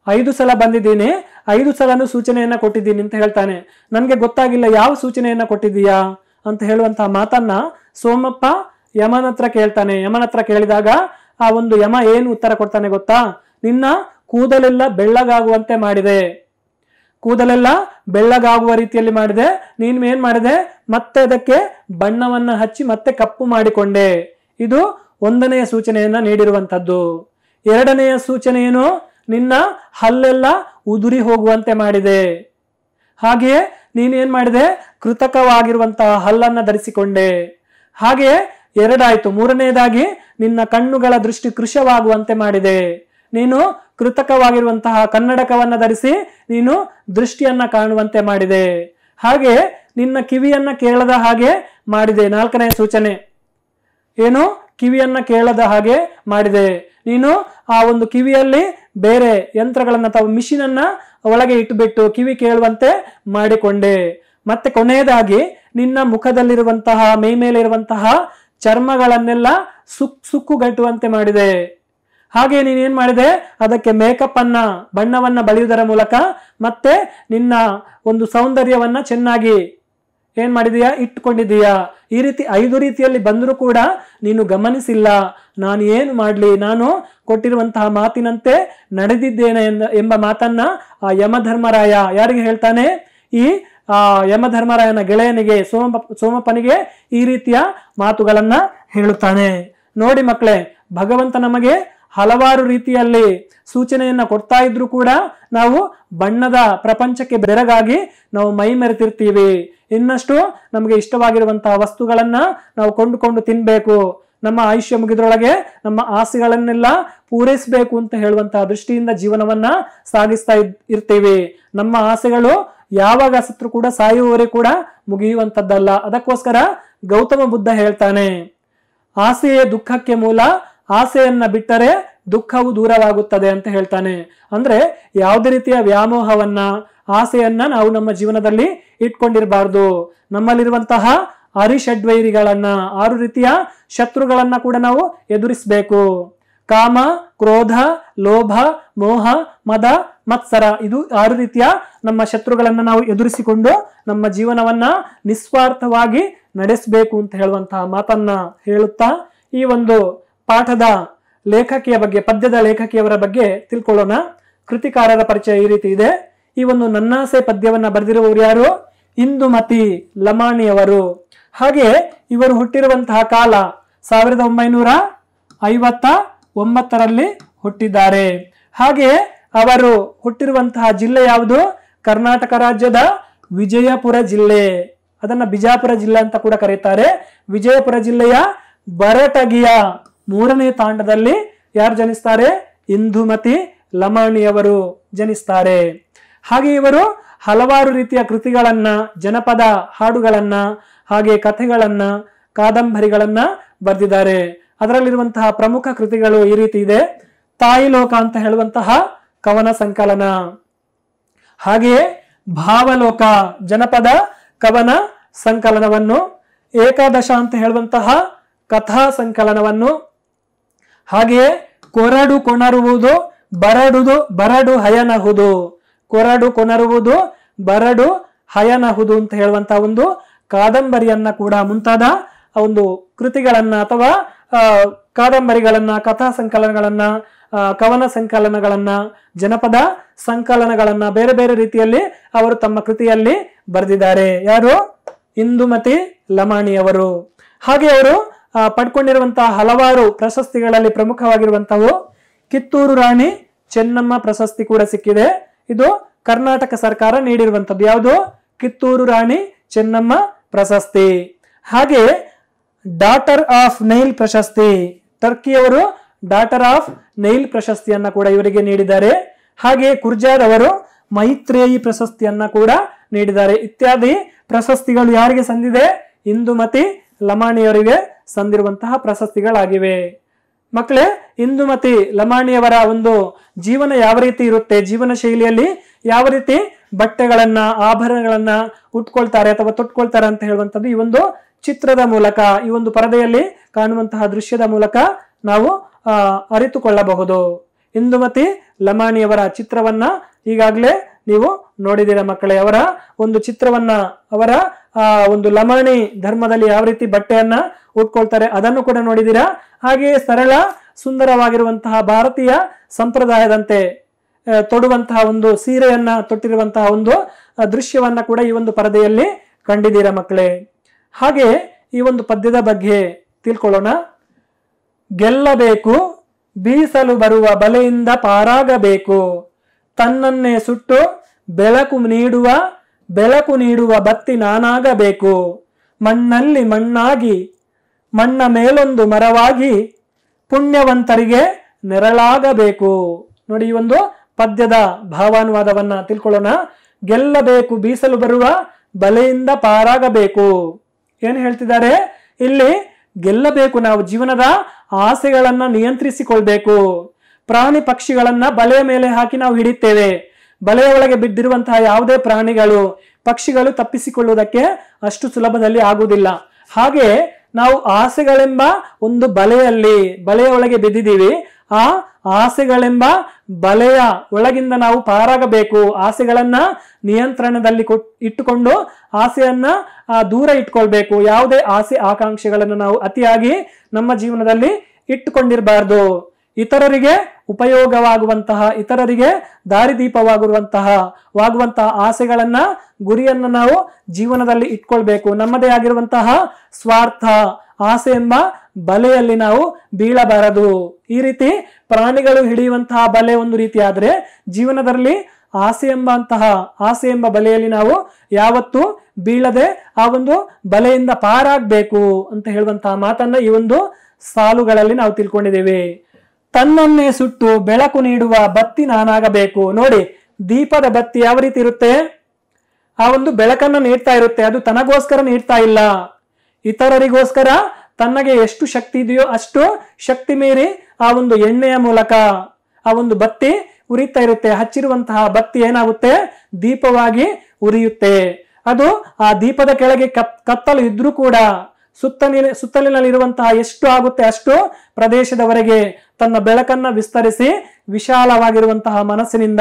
ಐದು ಸಲ ಬಂದಿದ್ದೀನಿ, ಐದು ಸಲನು ಸೂಚನೆಯನ್ನ ಕೊಟ್ಟಿದ್ದೀನಿ ಅಂತ ಹೇಳ್ತಾನೆ. ನನಗೆ ಗೊತ್ತಾಗಿಲ್ಲ ಯಾವ ಸೂಚನೆಯನ್ನ ಕೊಟ್ಟಿದ್ದೀಯಾ ಅಂತ ಹೇಳುವಂತಹ ಮಾತನ್ನ ಸೋಮಪ್ಪ ಯಮನ ಹತ್ರ ಕೇಳ್ತಾನೆ. ಯಮನ ಹತ್ರ ಕೇಳಿದಾಗ ಆ ಒಂದು ಯಮ ಏನು ಉತ್ತರ ಕೊಡ್ತಾನೆ ಗೊತ್ತಾ? ನಿನ್ನ ಕೂದಲೆಲ್ಲ ಬೆಳ್ಳಗಾಗುವಂತೆ ಮಾಡಿದೆ. ಕೂದಲೆಲ್ಲ ಬೆಳ್ಳಗಾಗುವ ರೀತಿಯಲ್ಲಿ ಮಾಡಿದೆ. ನೀನು ಏನ್ ಮಾಡಿದೆ? ಮತ್ತೆ ಅದಕ್ಕೆ ಬಣ್ಣವನ್ನ ಹಚ್ಚಿ ಮತ್ತೆ ಕಪ್ಪು ಮಾಡಿಕೊಂಡೆ. ಇದು ಒಂದನೆಯ ಸೂಚನೆಯನ್ನ ನೀಡಿರುವಂತದ್ದು ಎರಡನೆಯ ಸೂಚನೆ ಏನು? ನಿನ್ನ ಹಲ್ಲೆಲ್ಲ ಉದುರಿ ಹೋಗುವಂತೆ ಮಾಡಿದೆ. ಹಾಗೆಯೇ ನೀನು ಏನ್ ಮಾಡಿದೆ? ಕೃತಕವಾಗಿರುವಂತಹ ಹಲ್ಲನ್ನ ಧರಿಸಿಕೊಂಡೆ. ಹಾಗೆಯೇ ಎರಡಾಯ್ತು. ಮೂರನೆಯದಾಗಿ ನಿನ್ನ ಕಣ್ಣುಗಳ ದೃಷ್ಟಿ ಕೃಶವಾಗುವಂತೆ ಮಾಡಿದೆ. ನೀನು ಕೃತಕವಾಗಿರುವಂತಹ ಕನ್ನಡಕವನ್ನ ಧರಿಸಿ ನೀನು ದೃಷ್ಟಿಯನ್ನ ಕಾಣುವಂತೆ ಮಾಡಿದೆ. ಹಾಗೆ ನಿನ್ನ ಕಿವಿಯನ್ನ ಕೇಳದ ಹಾಗೆ ಮಾಡಿದೆ. ನಾಲ್ಕನೇ ಸೂಚನೆ. ಏನು? ಕಿವಿಯನ್ನ ಕೇಳದ ಹಾಗೆ ಮಾಡಿದೆ. ನೀನು ಆ ಒಂದು ಕಿವಿಯಲ್ಲಿ ಬೇರೆ ಯಂತ್ರಗಳನ್ನು ಅಥವಾ ಮಿಷಿನ್ ಅನ್ನ ಒಳಗೆ ಇಟ್ಟುಬಿಟ್ಟು ಕಿವಿ ಕೇಳುವಂತೆ ಮಾಡಿಕೊಂಡೆ. ಮತ್ತೆ ಕೊನೆಯದಾಗಿ ನಿನ್ನ ಮುಖದಲ್ಲಿರುವಂತಹ ಮೈ ಮೇಲೆ ಇರುವಂತಹ ಚರ್ಮಗಳನ್ನೆಲ್ಲ ಸುಕ್ ಸುಕ್ಕುಗಟ್ಟುವಂತೆ ಮಾಡಿದೆ. ಹಾಗೆ ನೀನೇನು ಮಾಡಿದೆ? ಅದಕ್ಕೆ ಮೇಕಪ್ ಅನ್ನ, ಬಣ್ಣವನ್ನ ಬಳಿಯುವುದರ ಮೂಲಕ ಮತ್ತೆ ನಿನ್ನ ಒಂದು ಸೌಂದರ್ಯವನ್ನ ಚೆನ್ನಾಗಿ ಏನು ಮಾಡಿದೀಯಾ? ಇಟ್ಟುಕೊಂಡಿದೀಯಾ ಈ ರೀತಿ ಐದು ರೀತಿಯಲ್ಲಿ ಬಂದರೂ ಕೂಡ ನೀನು ಗಮನಿಸಿಲ್ಲ. ನಾನು ಏನು ಮಾಡಲಿ? ನಾನು ಕೊಟ್ಟಿರುವಂತಹ ಮಾತಿನಂತೆ ನಡೆದಿದ್ದೇನೆ ಎಂಬ ಮಾತನ್ನ ಆ ಯಮಧರ್ಮರಾಯ ಯಾರಿಗೆ ಹೇಳ್ತಾನೆ? ಈ ಆ ಯಮಧರ್ಮರಾಯನ ಗೆಳೆಯನಿಗೆ, ಸೋಮ, ಸೋಮಪ್ಪನಿಗೆ ಈ ರೀತಿಯ ಮಾತುಗಳನ್ನ ಹೇಳುತ್ತಾನೆ. ನೋಡಿ ಮಕ್ಕಳೇ, ಭಗವಂತ ನಮಗೆ ಹಲವಾರು ರೀತಿಯಲ್ಲಿ ಸೂಚನೆಯನ್ನ ಕೊಡ್ತಾ ಇದ್ರು ಕೂಡ ನಾವು ಬಣ್ಣದ ಪ್ರಪಂಚಕ್ಕೆ ಬೆರಗಾಗಿ ನಾವು ಮೈ ಮೆರೆತಿರ್ತೀವಿ ಇನ್ನಷ್ಟು ನಮಗೆ ಇಷ್ಟವಾಗಿರುವಂತಹ ವಸ್ತುಗಳನ್ನು ನಾವು ಕೊಂಡುಕೊಂಡು ತಿನ್ನಬೇಕು ನಮ್ಮ ಆಯುಷ್ಯ ಮುಗಿದ್ರೊಳಗೆ ನಮ್ಮ ಆಸೆಗಳನ್ನೆಲ್ಲ ಪೂರೈಸಬೇಕು ಅಂತ ಹೇಳುವಂತಹ ದೃಷ್ಟಿಯಿಂದ ಜೀವನವನ್ನ ಸಾಗಿಸ್ತಾ ಇರ್ತೀವಿ. ನಮ್ಮ ಆಸೆಗಳು ಯಾವಾಗ ಸತ್ರು ಕೂಡ ಸಾಯುವವರೇ ಕೂಡ ಮುಗಿಯುವಂಥದ್ದಲ್ಲ. ಅದಕ್ಕೋಸ್ಕರ ಗೌತಮ ಬುದ್ಧ ಹೇಳ್ತಾನೆ, ಆಸೆಯೇ ದುಃಖಕ್ಕೆ ಮೂಲ ಆಸೆಯನ್ನ ಬಿಟ್ಟರೆ ದುಃಖವು ದೂರವಾಗುತ್ತದೆ ಅಂತ ಹೇಳ್ತಾನೆ. ಅಂದ್ರೆ ಯಾವುದೇ ರೀತಿಯ ವ್ಯಾಮೋಹವನ್ನ, ಆಸೆಯನ್ನ ನಾವು ನಮ್ಮ ಜೀವನದಲ್ಲಿ ಇಟ್ಕೊಂಡಿರಬಾರ್ದು. ನಮ್ಮಲ್ಲಿರುವಂತಹ ಅರಿಷಡ್ವೈರಿಗಳನ್ನ, ಆರು ರೀತಿಯ ಶತ್ರುಗಳನ್ನ ಕೂಡ ನಾವು ಎದುರಿಸಬೇಕು. ಕಾಮ, ಕ್ರೋಧ, ಲೋಭ, ಮೋಹ, ಮದ, ಮತ್ಸರ, ಇದು ಆರು ರೀತಿಯ ನಮ್ಮ ಶತ್ರುಗಳನ್ನ ನಾವು ಎದುರಿಸಿಕೊಂಡು ನಮ್ಮ ಜೀವನವನ್ನ ನಿಸ್ವಾರ್ಥವಾಗಿ ನಡೆಸಬೇಕು ಅಂತ ಹೇಳುವಂತಹ ಮಾತನ್ನ ಹೇಳುತ್ತಾ ಈ ಒಂದು ಪಾಠದ ಲೇಖಕಿಯ ಬಗ್ಗೆ, ಪದ್ಯದ ಲೇಖಕಿಯವರ ಬಗ್ಗೆ ತಿಳ್ಕೊಳ್ಳೋಣ. ಕೃತಿಕಾರರ ಪರಿಚಯ ಈ ರೀತಿ ಇದೆ. ಈ ಒಂದು ನನ್ನಾಸೆ ಪದ್ಯವನ್ನು ಬರೆದಿರುವವರು ಯಾರು? ಇಂದುಮತಿ ಲಮಾಣಿಯವರು. ಹಾಗೆ ಇವರು ಹುಟ್ಟಿರುವಂತಹ ಕಾಲ ಸಾವಿರದ ಒಂಬೈನೂರ ಐವತ್ತ ಒಂಬತ್ತರಲ್ಲಿ ಹುಟ್ಟಿದ್ದಾರೆ. ಹಾಗೆ ಅವರು ಹುಟ್ಟಿರುವಂತಹ ಜಿಲ್ಲೆ ಯಾವುದು? ಕರ್ನಾಟಕ ರಾಜ್ಯದ ವಿಜಯಪುರ ಜಿಲ್ಲೆ. ಅದನ್ನ ಬಿಜಾಪುರ ಜಿಲ್ಲೆ ಅಂತ ಕೂಡ ಕರೀತಾರೆ. ವಿಜಯಪುರ ಜಿಲ್ಲೆಯ ಬರಟಗಿಯ ಮೂರನೇ ತಾಂಡದಲ್ಲಿ ಯಾರು ಜನಿಸ್ತಾರೆ? ಇಂದುಮತಿ ಲಮಾಣಿಯವರು ಜನಿಸ್ತಾರೆ. ಹಾಗೆ ಇವರು ಹಲವಾರು ರೀತಿಯ ಕೃತಿಗಳನ್ನ, ಜನಪದ ಹಾಡುಗಳನ್ನ, ಹಾಗೆ ಕಥೆಗಳನ್ನ, ಕಾದಂಬರಿಗಳನ್ನ ಬರೆದಿದ್ದಾರೆ. ಅದರಲ್ಲಿರುವಂತಹ ಪ್ರಮುಖ ಕೃತಿಗಳು ಈ ರೀತಿ ಇದೆ. ತಾಯಿ ಲೋಕ ಅಂತ ಹೇಳುವಂತಹ ಕವನ ಸಂಕಲನ. ಹಾಗೆಯೇ ಭಾವಲೋಕ, ಜನಪದ ಕವನ ಸಂಕಲನವನ್ನು, ಏಕಾದಶ ಅಂತ ಹೇಳುವಂತಹ ಕಥಾ ಸಂಕಲನವನ್ನು ಹಾಗೆಯೇ ಕೊರಡು ಕೊಣರುವುದು ಬರಡುದು ಬರಡು ಹಯನಹುದು. ಕೊರಡು ಕೊನರುವುದು ಬರಡು ಹಯನಹುದು ಅಂತ ಹೇಳುವಂತ ಒಂದು ಕಾದಂಬರಿಯನ್ನ ಕೂಡ ಮುಂತಾದ ಒಂದು ಕೃತಿಗಳನ್ನ ಅಥವಾ ಕಾದಂಬರಿಗಳನ್ನ, ಕಥಾ ಸಂಕಲನಗಳನ್ನ ಕವನ ಸಂಕಲನಗಳನ್ನ, ಜನಪದ ಸಂಕಲನಗಳನ್ನ ಬೇರೆ ಬೇರೆ ರೀತಿಯಲ್ಲಿ ಅವರು ತಮ್ಮ ಕೃತಿಯಲ್ಲಿ ಬರೆದಿದ್ದಾರೆ. ಯಾರು? ಇಂದುಮತಿ ಲಮಾಣಿಯವರು. ಹಾಗೆ ಅವರು ಪಡ್ಕೊಂಡಿರುವಂತಹ ಹಲವಾರು ಪ್ರಶಸ್ತಿಗಳಲ್ಲಿ ಪ್ರಮುಖವಾಗಿರುವಂತಹವು ಕಿತ್ತೂರು ರಾಣಿ ಚೆನ್ನಮ್ಮ ಪ್ರಶಸ್ತಿ ಕೂಡ ಸಿಕ್ಕಿದೆ. ಇದು ಕರ್ನಾಟಕ ಸರ್ಕಾರ ನೀಡಿರುವಂತದ್ದು ಯಾವುದು? ಕಿತ್ತೂರು ರಾಣಿ ಚೆನ್ನಮ್ಮ ಪ್ರಶಸ್ತಿ. ಹಾಗೆ ಡಾಟರ್ ಆಫ್ ನೈಲ್ ಪ್ರಶಸ್ತಿ. ಟರ್ಕಿಯವರು ಡಾಟರ್ ಆಫ್ ನೈಲ್ ಪ್ರಶಸ್ತಿಯನ್ನ ಕೂಡ ಇವರಿಗೆ ನೀಡಿದ್ದಾರೆ. ಹಾಗೆ ಕುರ್ಜಾದವರು ಮೈತ್ರೇಯಿ ಪ್ರಶಸ್ತಿಯನ್ನ ಕೂಡ ನೀಡಿದ್ದಾರೆ. ಇತ್ಯಾದಿ ಪ್ರಶಸ್ತಿಗಳು ಯಾರಿಗೆ ಸಂದಿದೆ? ಇಂದುಮತಿ ಲಮಾಣಿಯವರಿಗೆ ಸಂದಿರುವಂತಹ ಪ್ರಶಸ್ತಿಗಳಾಗಿವೆ. ಮಕ್ಕಳೇ ಇಂದುಮತಿ ಲಮಾಣಿಯವರ ಒಂದು ಜೀವನ ಯಾವ ರೀತಿ ಇರುತ್ತೆ, ಜೀವನ ಶೈಲಿಯಲ್ಲಿ ಯಾವ ರೀತಿ ಬಟ್ಟೆಗಳನ್ನ, ಆಭರಣಗಳನ್ನ ಉಟ್ಕೊಳ್ತಾರೆ ಅಥವಾ ತೊಟ್ಕೊಳ್ತಾರೆ ಅಂತ ಹೇಳುವಂಥದ್ದು ಈ ಒಂದು ಚಿತ್ರದ ಮೂಲಕ, ಈ ಒಂದು ಪರದೆಯಲ್ಲಿ ಕಾಣುವಂತಹ ದೃಶ್ಯದ ಮೂಲಕ ನಾವು ಅರಿತುಕೊಳ್ಳಬಹುದು. ಇಂದುಮತಿ ಲಮಾಣಿಯವರ ಚಿತ್ರವನ್ನ ಈಗಾಗಲೇ ನೀವು ನೋಡಿದ್ದೀರ ಮಕ್ಕಳೇ, ಅವರ ಒಂದು ಚಿತ್ರವನ್ನ, ಅವರ, ಆ, ಒಂದು ಲಮಾಣಿ ಧರ್ಮದಲ್ಲಿ ಯಾವ ರೀತಿ ಬಟ್ಟೆಯನ್ನ ಉಟ್ಕೊಳ್ತಾರೆ ಅದನ್ನು ಕೂಡ ನೋಡಿದ್ದೀರಾ ಹಾಗೆಯೇ ಸರಳ, ಸುಂದರವಾಗಿರುವಂತಹ ಭಾರತೀಯ ಸಂಪ್ರದಾಯದಂತೆ ತೊಡುವಂತಹ ಒಂದು ಸೀರೆಯನ್ನ ತೊಟ್ಟಿರುವಂತಹ ಒಂದು ದೃಶ್ಯವನ್ನ ಕೂಡ ಈ ಒಂದು ಪರದೆಯಲ್ಲಿ ಕಂಡಿದ್ದೀರಾ ಮಕ್ಕಳೇ. ಹಾಗೆ ಈ ಒಂದು ಪದ್ಯದ ಬಗ್ಗೆ ತಿಳ್ಕೊಳ್ಳೋಣ. ಗೆಲ್ಲಬೇಕು, ಬೀಸಲು ಬರುವ ಬಲೆಯಿಂದ ಪಾರಾಗಬೇಕು, ತನ್ನನ್ನೇ ಸುಟ್ಟು ಬೆಳಕು ನೀಡುವ ಬೆಳಕು ನೀಡುವ ಬತ್ತಿ ನಾನಾಗಬೇಕು. ಮಣ್ಣಲ್ಲಿ ಮಣ್ಣಾಗಿ, ಮಣ್ಣ ಮೇಲೊಂದು ಮರವಾಗಿ ಪುಣ್ಯವಂತರಿಗೆ ನೆರಳಾಗಬೇಕು. ನೋಡಿ ಈ ಒಂದು ಪದ್ಯದ ಭಾವಾನುವಾದವನ್ನ ತಿಳ್ಕೊಳ್ಳೋಣ. ಗೆಲ್ಲಬೇಕು, ಬೀಸಲು ಬರುವ ಬಲೆಯಿಂದ ಪಾರಾಗಬೇಕು. ಏನು ಹೇಳ್ತಿದ್ದಾರೆ? ಇಲ್ಲಿ ಗೆಲ್ಲಬೇಕು ನಾವು ಜೀವನದ ಆಸೆಗಳನ್ನ ನಿಯಂತ್ರಿಸಿಕೊಳ್ಬೇಕು. ಪ್ರಾಣಿ ಪಕ್ಷಿಗಳನ್ನ ಬಲೆಯ ಮೇಲೆ ಹಾಕಿ ನಾವು ಹಿಡಿತೇವೆ ಬಲೆಯ ಒಳಗೆ ಬಿದ್ದಿರುವಂತಹ ಯಾವುದೇ ಪ್ರಾಣಿಗಳು, ಪಕ್ಷಿಗಳು ತಪ್ಪಿಸಿಕೊಳ್ಳುವುದಕ್ಕೆ ಅಷ್ಟು ಸುಲಭದಲ್ಲಿ ಆಗುವುದಿಲ್ಲ. ಹಾಗೆ ನಾವು ಆಸೆಗಳೆಂಬ ಒಂದು ಬಲೆಯಲ್ಲಿ, ಬಲೆಯ ಒಳಗೆ ಬಿದ್ದಿದ್ದೀವಿ. ಆ ಆಸೆಗಳೆಂಬ ಬಲೆಯ ಒಳಗಿಂದ ನಾವು ಪಾರಾಗಬೇಕು. ಆಸೆಗಳನ್ನ ನಿಯಂತ್ರಣದಲ್ಲಿ ಇಟ್ಟುಕೊಂಡು ಆಸೆಯನ್ನ ದೂರ ಇಟ್ಕೊಳ್ಬೇಕು. ಯಾವುದೇ ಆಸೆ ಆಕಾಂಕ್ಷೆಗಳನ್ನು ನಾವು ಅತಿಯಾಗಿ ನಮ್ಮ ಜೀವನದಲ್ಲಿ ಇಟ್ಟುಕೊಂಡಿರಬಾರ್ದು. ಇತರರಿಗೆ ಉಪಯೋಗವಾಗುವಂತಹ, ಇತರರಿಗೆ ದಾರಿದೀಪವಾಗಿರುವಂತಹ ವಾಗುವಂತಹ ಆಸೆಗಳನ್ನ ಗುರಿಯನ್ನ ನಾವು ಜೀವನದಲ್ಲಿ ಇಟ್ಕೊಳ್ಬೇಕು. ನಮ್ಮದೇ ಆಗಿರುವಂತಹ ಸ್ವಾರ್ಥ, ಆಸೆ ಎಂಬ ಬಲೆಯಲ್ಲಿ ನಾವು ಬೀಳಬಾರದು. ಈ ರೀತಿ ಪ್ರಾಣಿಗಳು ಹಿಡಿಯುವಂತಹ ಬಲೆ ಒಂದು ರೀತಿ ಜೀವನದಲ್ಲಿ ಆಸೆ ಎಂಬಂತಹ, ಆಸೆ ಎಂಬ ಬಲೆಯಲ್ಲಿ ನಾವು ಯಾವತ್ತೂ ಬೀಳದೆ ಆ ಒಂದು ಬಲೆಯಿಂದ ಪಾರಾಗಬೇಕು ಅಂತ ಹೇಳುವಂತಹ ಮಾತನ್ನ ಈ ಒಂದು ಸಾಲುಗಳಲ್ಲಿ ನಾವು ತಿಳ್ಕೊಂಡಿದ್ದೇವೆ. ತನ್ನನ್ನೇ ಸುಟ್ಟು ಬೆಳಕು ನೀಡುವ ಬತ್ತಿ ನಾನಾಗಬೇಕು. ನೋಡಿ, ದೀಪದ ಬತ್ತಿ ಯಾವ ರೀತಿ ಇರುತ್ತೆ? ಆ ಒಂದು ಬೆಳಕನ್ನು ನೀಡ್ತಾ ಇರುತ್ತೆ. ಅದು ತನಗೋಸ್ಕರ ನೀಡ್ತಾ ಇಲ್ಲ. ಇತರರಿಗೋಸ್ಕರ ತನ್ನಗೆ ಎಷ್ಟು ಶಕ್ತಿ ಇದೆಯೋ ಅಷ್ಟು ಶಕ್ತಿ ಮೀರಿ ಆ ಒಂದು ಎಣ್ಣೆಯ ಮೂಲಕ ಆ ಒಂದು ಬತ್ತಿ ಉರಿತಾ ಇರುತ್ತೆ. ಹಚ್ಚಿರುವಂತಹ ಬತ್ತಿ ಏನಾಗುತ್ತೆ? ದೀಪವಾಗಿ ಉರಿಯುತ್ತೆ. ಅದು ಆ ದೀಪದ ಕೆಳಗೆ ಕತ್ ಕತ್ತಲು ಇದ್ರೂ ಕೂಡ ಸುತ್ತಲಿನ, ಸುತ್ತಲಿನಲ್ಲಿರುವಂತಹ ಎಷ್ಟು ಆಗುತ್ತೆ ಅಷ್ಟು ಪ್ರದೇಶದವರೆಗೆ ತನ್ನ ಬೆಳಕನ್ನ ವಿಸ್ತರಿಸಿ ವಿಶಾಲವಾಗಿರುವಂತಹ ಮನಸ್ಸಿನಿಂದ